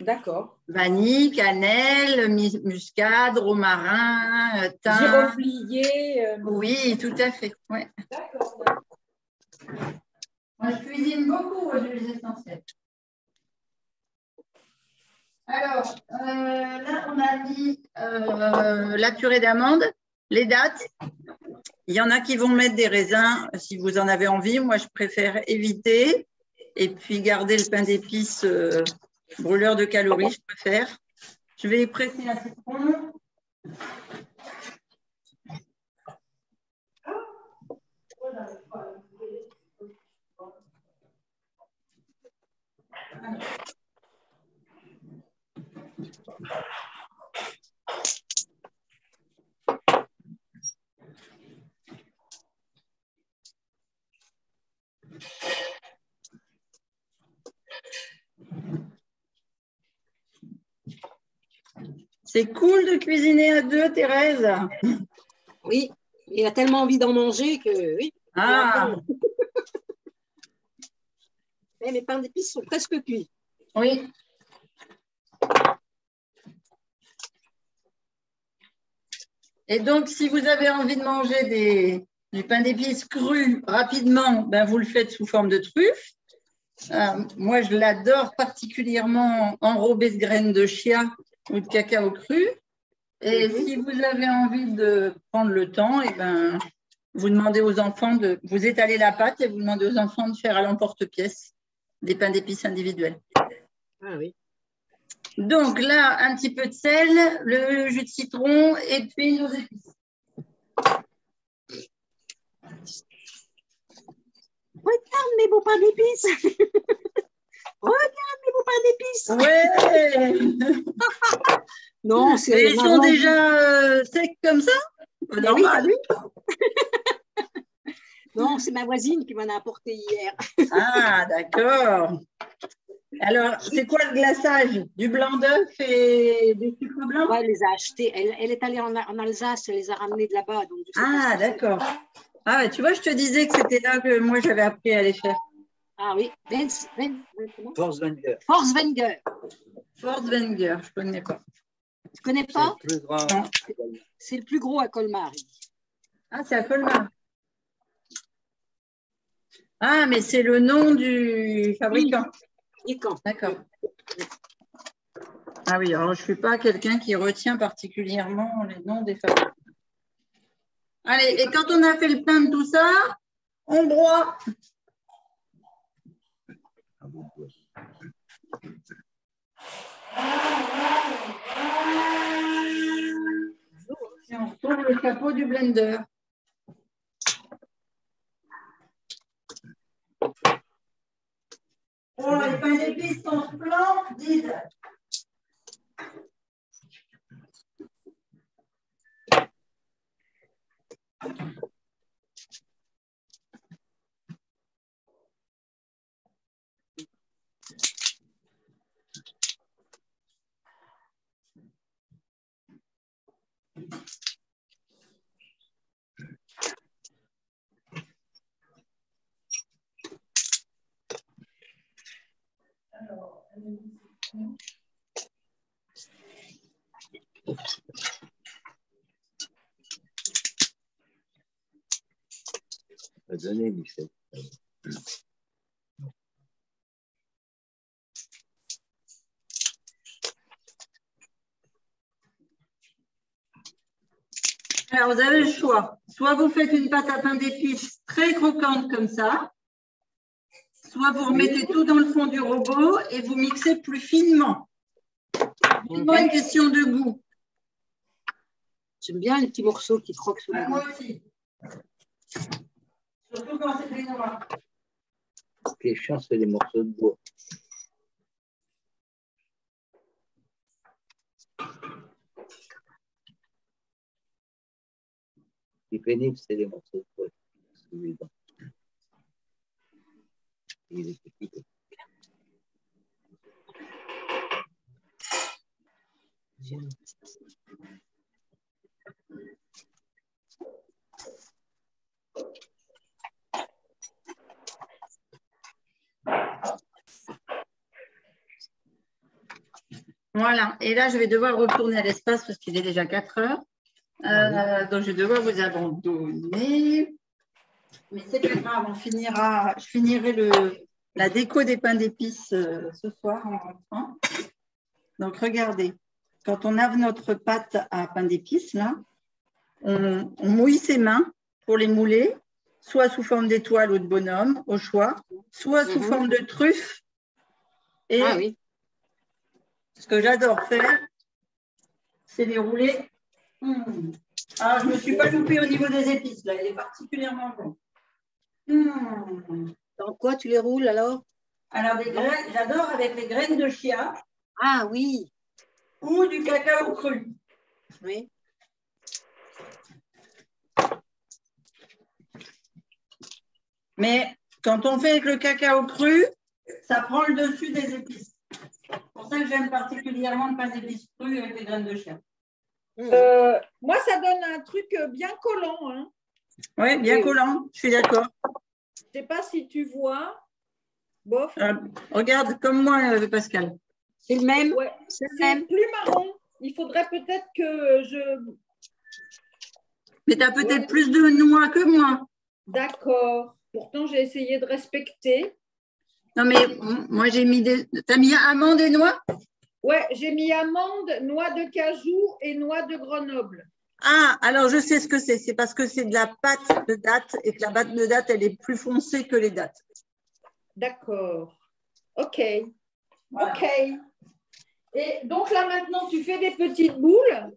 D'accord. Vanille, cannelle, muscade, romarin, euh, thym. Giroflier. euh, Oui, tout à fait. Ouais. D'accord. Moi, je cuisine beaucoup aux huiles essentielles. Alors, euh, là, on a mis euh, la purée d'amande, les dates. Il y en a qui vont mettre des raisins si vous en avez envie. Moi, je préfère éviter. Et puis, garder le pain d'épices euh, brûleur de calories, je préfère. Je vais presser un citron. C'est cool de cuisiner à deux, Thérèse. Oui. Il a tellement envie d'en manger que oui. Ah, Mais <laughs> mes pains d'épices sont presque cuits. oui. Et donc, si vous avez envie de manger des, du pain d'épices cru rapidement, ben vous le faites sous forme de truffe. Euh, moi, je l'adore particulièrement enrobé de graines de chia ou de cacao cru. Et Mhm. si vous avez envie de prendre le temps, et ben, vous demandez aux enfants de vous étaler la pâte et vous demandez aux enfants de faire à l'emporte-pièce des pains d'épices individuels. Ah oui. Donc là, un petit peu de sel, le jus de citron et puis nos épices. Regarde mes beaux pains d'épices. <laughs> Regarde beaux pains d'épices. Ouais <laughs> Non, c'est Ils sont déjà euh, secs comme ça? Ah oui, Normal. <laughs> Non, c'est ma voisine qui m'en a apporté hier. Ah, d'accord. Alors, c'est quoi le glaçage? Du blanc d'œuf et du sucre blanc? Ouais, elle les a achetés. Elle, elle est allée en, en Alsace, elle les a ramenés de là-bas. Ah, d'accord. Ah, tu vois, je te disais que c'était là que moi j'avais appris à les faire. Ah oui. Vens- Ven- Ven- comment Force Wenger. Force Wenger. Force Wenger, je ne connais pas. Tu connais C'est pas. C'est le plus gros à Colmar. Ah, c'est à Colmar. Ah, mais c'est le nom du fabricant. D'accord. Ah oui, alors je ne suis pas quelqu'un qui retient particulièrement les noms des fabricants. Allez, et quand on a fait le pain de tout ça, on broie. Et on retrouve le capot du blender. Oh, les pains d'épices sont splendides. Alors, vous avez le choix. Soit vous faites une pâte à pain d'épices très croquante comme ça, soit vous remettez tout dans le fond du robot et vous mixez plus finement. C'est pas une question de goût. J'aime bien les petits morceaux qui croquent sur Ah, le moi aussi. Surtout quand c'est les morceaux de bois. Ce qui pénible, c'est les morceaux de bois. Voilà. Et là, je vais devoir retourner à l'espace parce qu'il est déjà 4 heures. Euh, donc, je vais devoir vous abandonner. Mais c'est pas grave, on finira, je finirai le, la déco des pains d'épices euh, ce soir en rentrant. Donc, regardez, quand on a notre pâte à pain d'épices, là, on, on mouille ses mains pour les mouler, soit sous forme d'étoile ou de bonhomme, au choix, soit sous Mhm. forme de truffe. Et Ah oui. Ce que j'adore faire, c'est les rouler. Hmm. Ah, je ne me suis pas loupée au niveau des épices, là, il est particulièrement bon. Hmm. Dans quoi tu les roules alors? Alors, des graines, j'adore avec les graines de chia Ah oui. ou du cacao cru. Oui. Mais quand on fait avec le cacao cru, ça prend le dessus des épices. Ça que j'aime particulièrement le pain d'épices cru avec les graines de. Mmh. Euh, moi, ça donne un truc bien collant. Hein. Oui, bien collant, je suis d'accord. Je ne sais pas si tu vois. Bof. Euh, regarde, comme moi, euh, Pascal. C'est le même. Ouais, C'est le c'est même. plus marron. Il faudrait peut-être que je. Mais tu as peut-être plus de noix que moi. D'accord. Pourtant, j'ai essayé de respecter. Non, mais moi, j'ai mis des. Tu as mis amandes et noix? Ouais, j'ai mis amande, noix de cajou et noix de Grenoble. Ah, alors je sais ce que c'est. C'est parce que c'est de la pâte de date et que la pâte de date, elle est plus foncée que les dates. D'accord. OK. Voilà. OK. Et donc là, maintenant, tu fais des petites boules?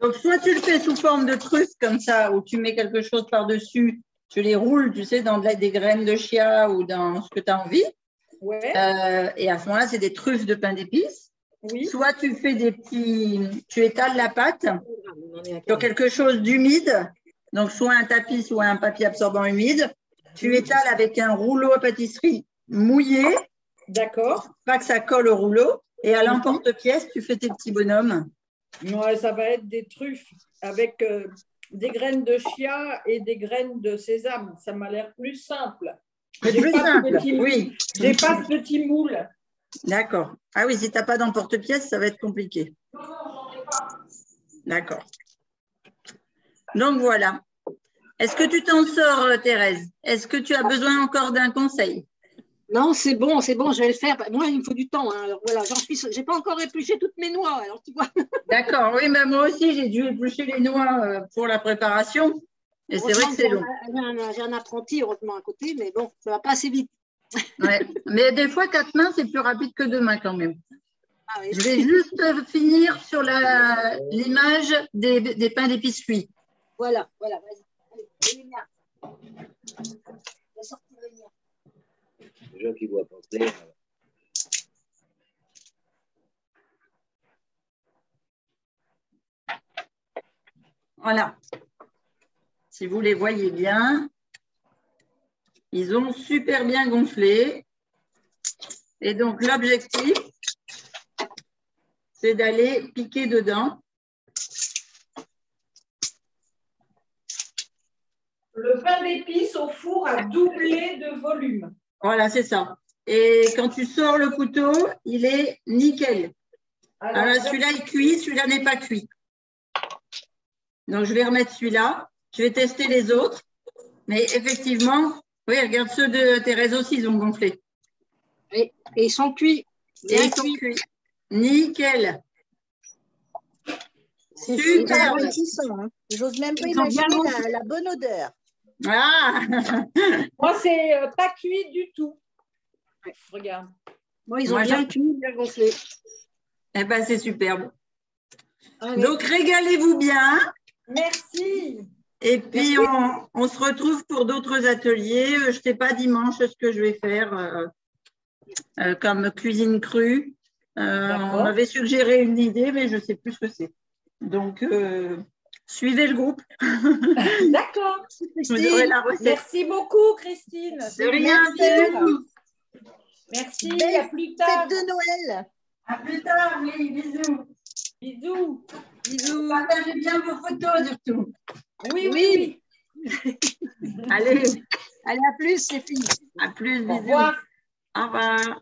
Donc, soit tu le fais sous forme de truffe comme ça, où tu mets quelque chose par-dessus, tu les roules, tu sais, dans de la- des graines de chia ou dans ce que tu as envie. Ouais. Euh, et à ce moment-là, c'est des truffes de pain d'épices. Oui. Soit tu fais des petits. Tu étales la pâte à sur quelque chose d'humide, donc soit un tapis, soit un papier absorbant humide. Tu étales avec un rouleau à pâtisserie mouillé, D'accord. pas que ça colle au rouleau. Et à l'emporte-pièce, tu fais tes petits bonhommes. Ouais, ça va être des truffes avec euh, des graines de chia et des graines de sésame. Ça m'a l'air plus simple. C'est J'ai plus pas de Oui, J'ai pas de petits moules. d'accord. Ah oui, si tu n'as pas d'emporte-pièce, ça va être compliqué. D'accord. Donc voilà. Est-ce que tu t'en sors, euh, Thérèse? Est-ce que tu as besoin encore d'un conseil? Non, c'est bon, c'est bon, je vais le faire. Moi, il me faut du temps. hein. Alors voilà, j'en suis. J'ai pas encore épluché toutes mes noix. Alors tu vois. <laughs> D'accord, oui, mais moi aussi, j'ai dû éplucher les noix euh, pour la préparation. Et c'est vrai que c'est long. J'ai un, apprenti, heureusement, à côté, mais bon, ça va pas assez vite. <laughs> Ouais. Mais des fois, quatre mains, c'est plus rapide que deux mains quand même. Ah oui. Je vais juste finir sur l'image des, des pains d'épices cuits. Voilà, voilà, vas-y. Allez, Lénia. Va sortir Lénia. Les gens qui alors. Voilà. Si vous les voyez bien, ils ont super bien gonflé. Et donc, l'objectif, c'est d'aller piquer dedans. Le pain d'épices au four a doublé de volume. Voilà, c'est ça. Et quand tu sors le couteau, il est nickel. Alors, Alors celui-là, il cuit, celui-là n'est pas cuit. Donc, je vais remettre celui-là. Je vais tester les autres. Mais effectivement, oui, regarde ceux de Thérèse aussi, ils ont gonflé. Et, et ils sont cuits. Et ils sont cuits. cuits. Nickel. Super. hein. J'ose même pas imaginer la bonne odeur. Ah moi, c'est euh, pas cuit du tout. Regarde. Moi, ils ont Moi, bien cuit, bien gonflé. Eh ben, c'est superbe. Allez. Donc, régalez-vous bien. Merci. Et puis, on, on se retrouve pour d'autres ateliers. Euh, Je ne sais pas dimanche ce que je vais faire euh, euh, comme cuisine crue. Euh, on m'avait suggéré une idée, mais je ne sais plus ce que c'est. Donc, euh, suivez le groupe. <laughs> <laughs> D'accord. Merci beaucoup, Christine. De rien. Merci. Belle À plus tard. Fête de Noël. À plus tard, oui, bisous. Bisous. Bisous. Partagez bien vos photos surtout. Oui, oui. Allez, <laughs> Allez, à plus, les filles. à plus, Au bisous. revoir. Au revoir.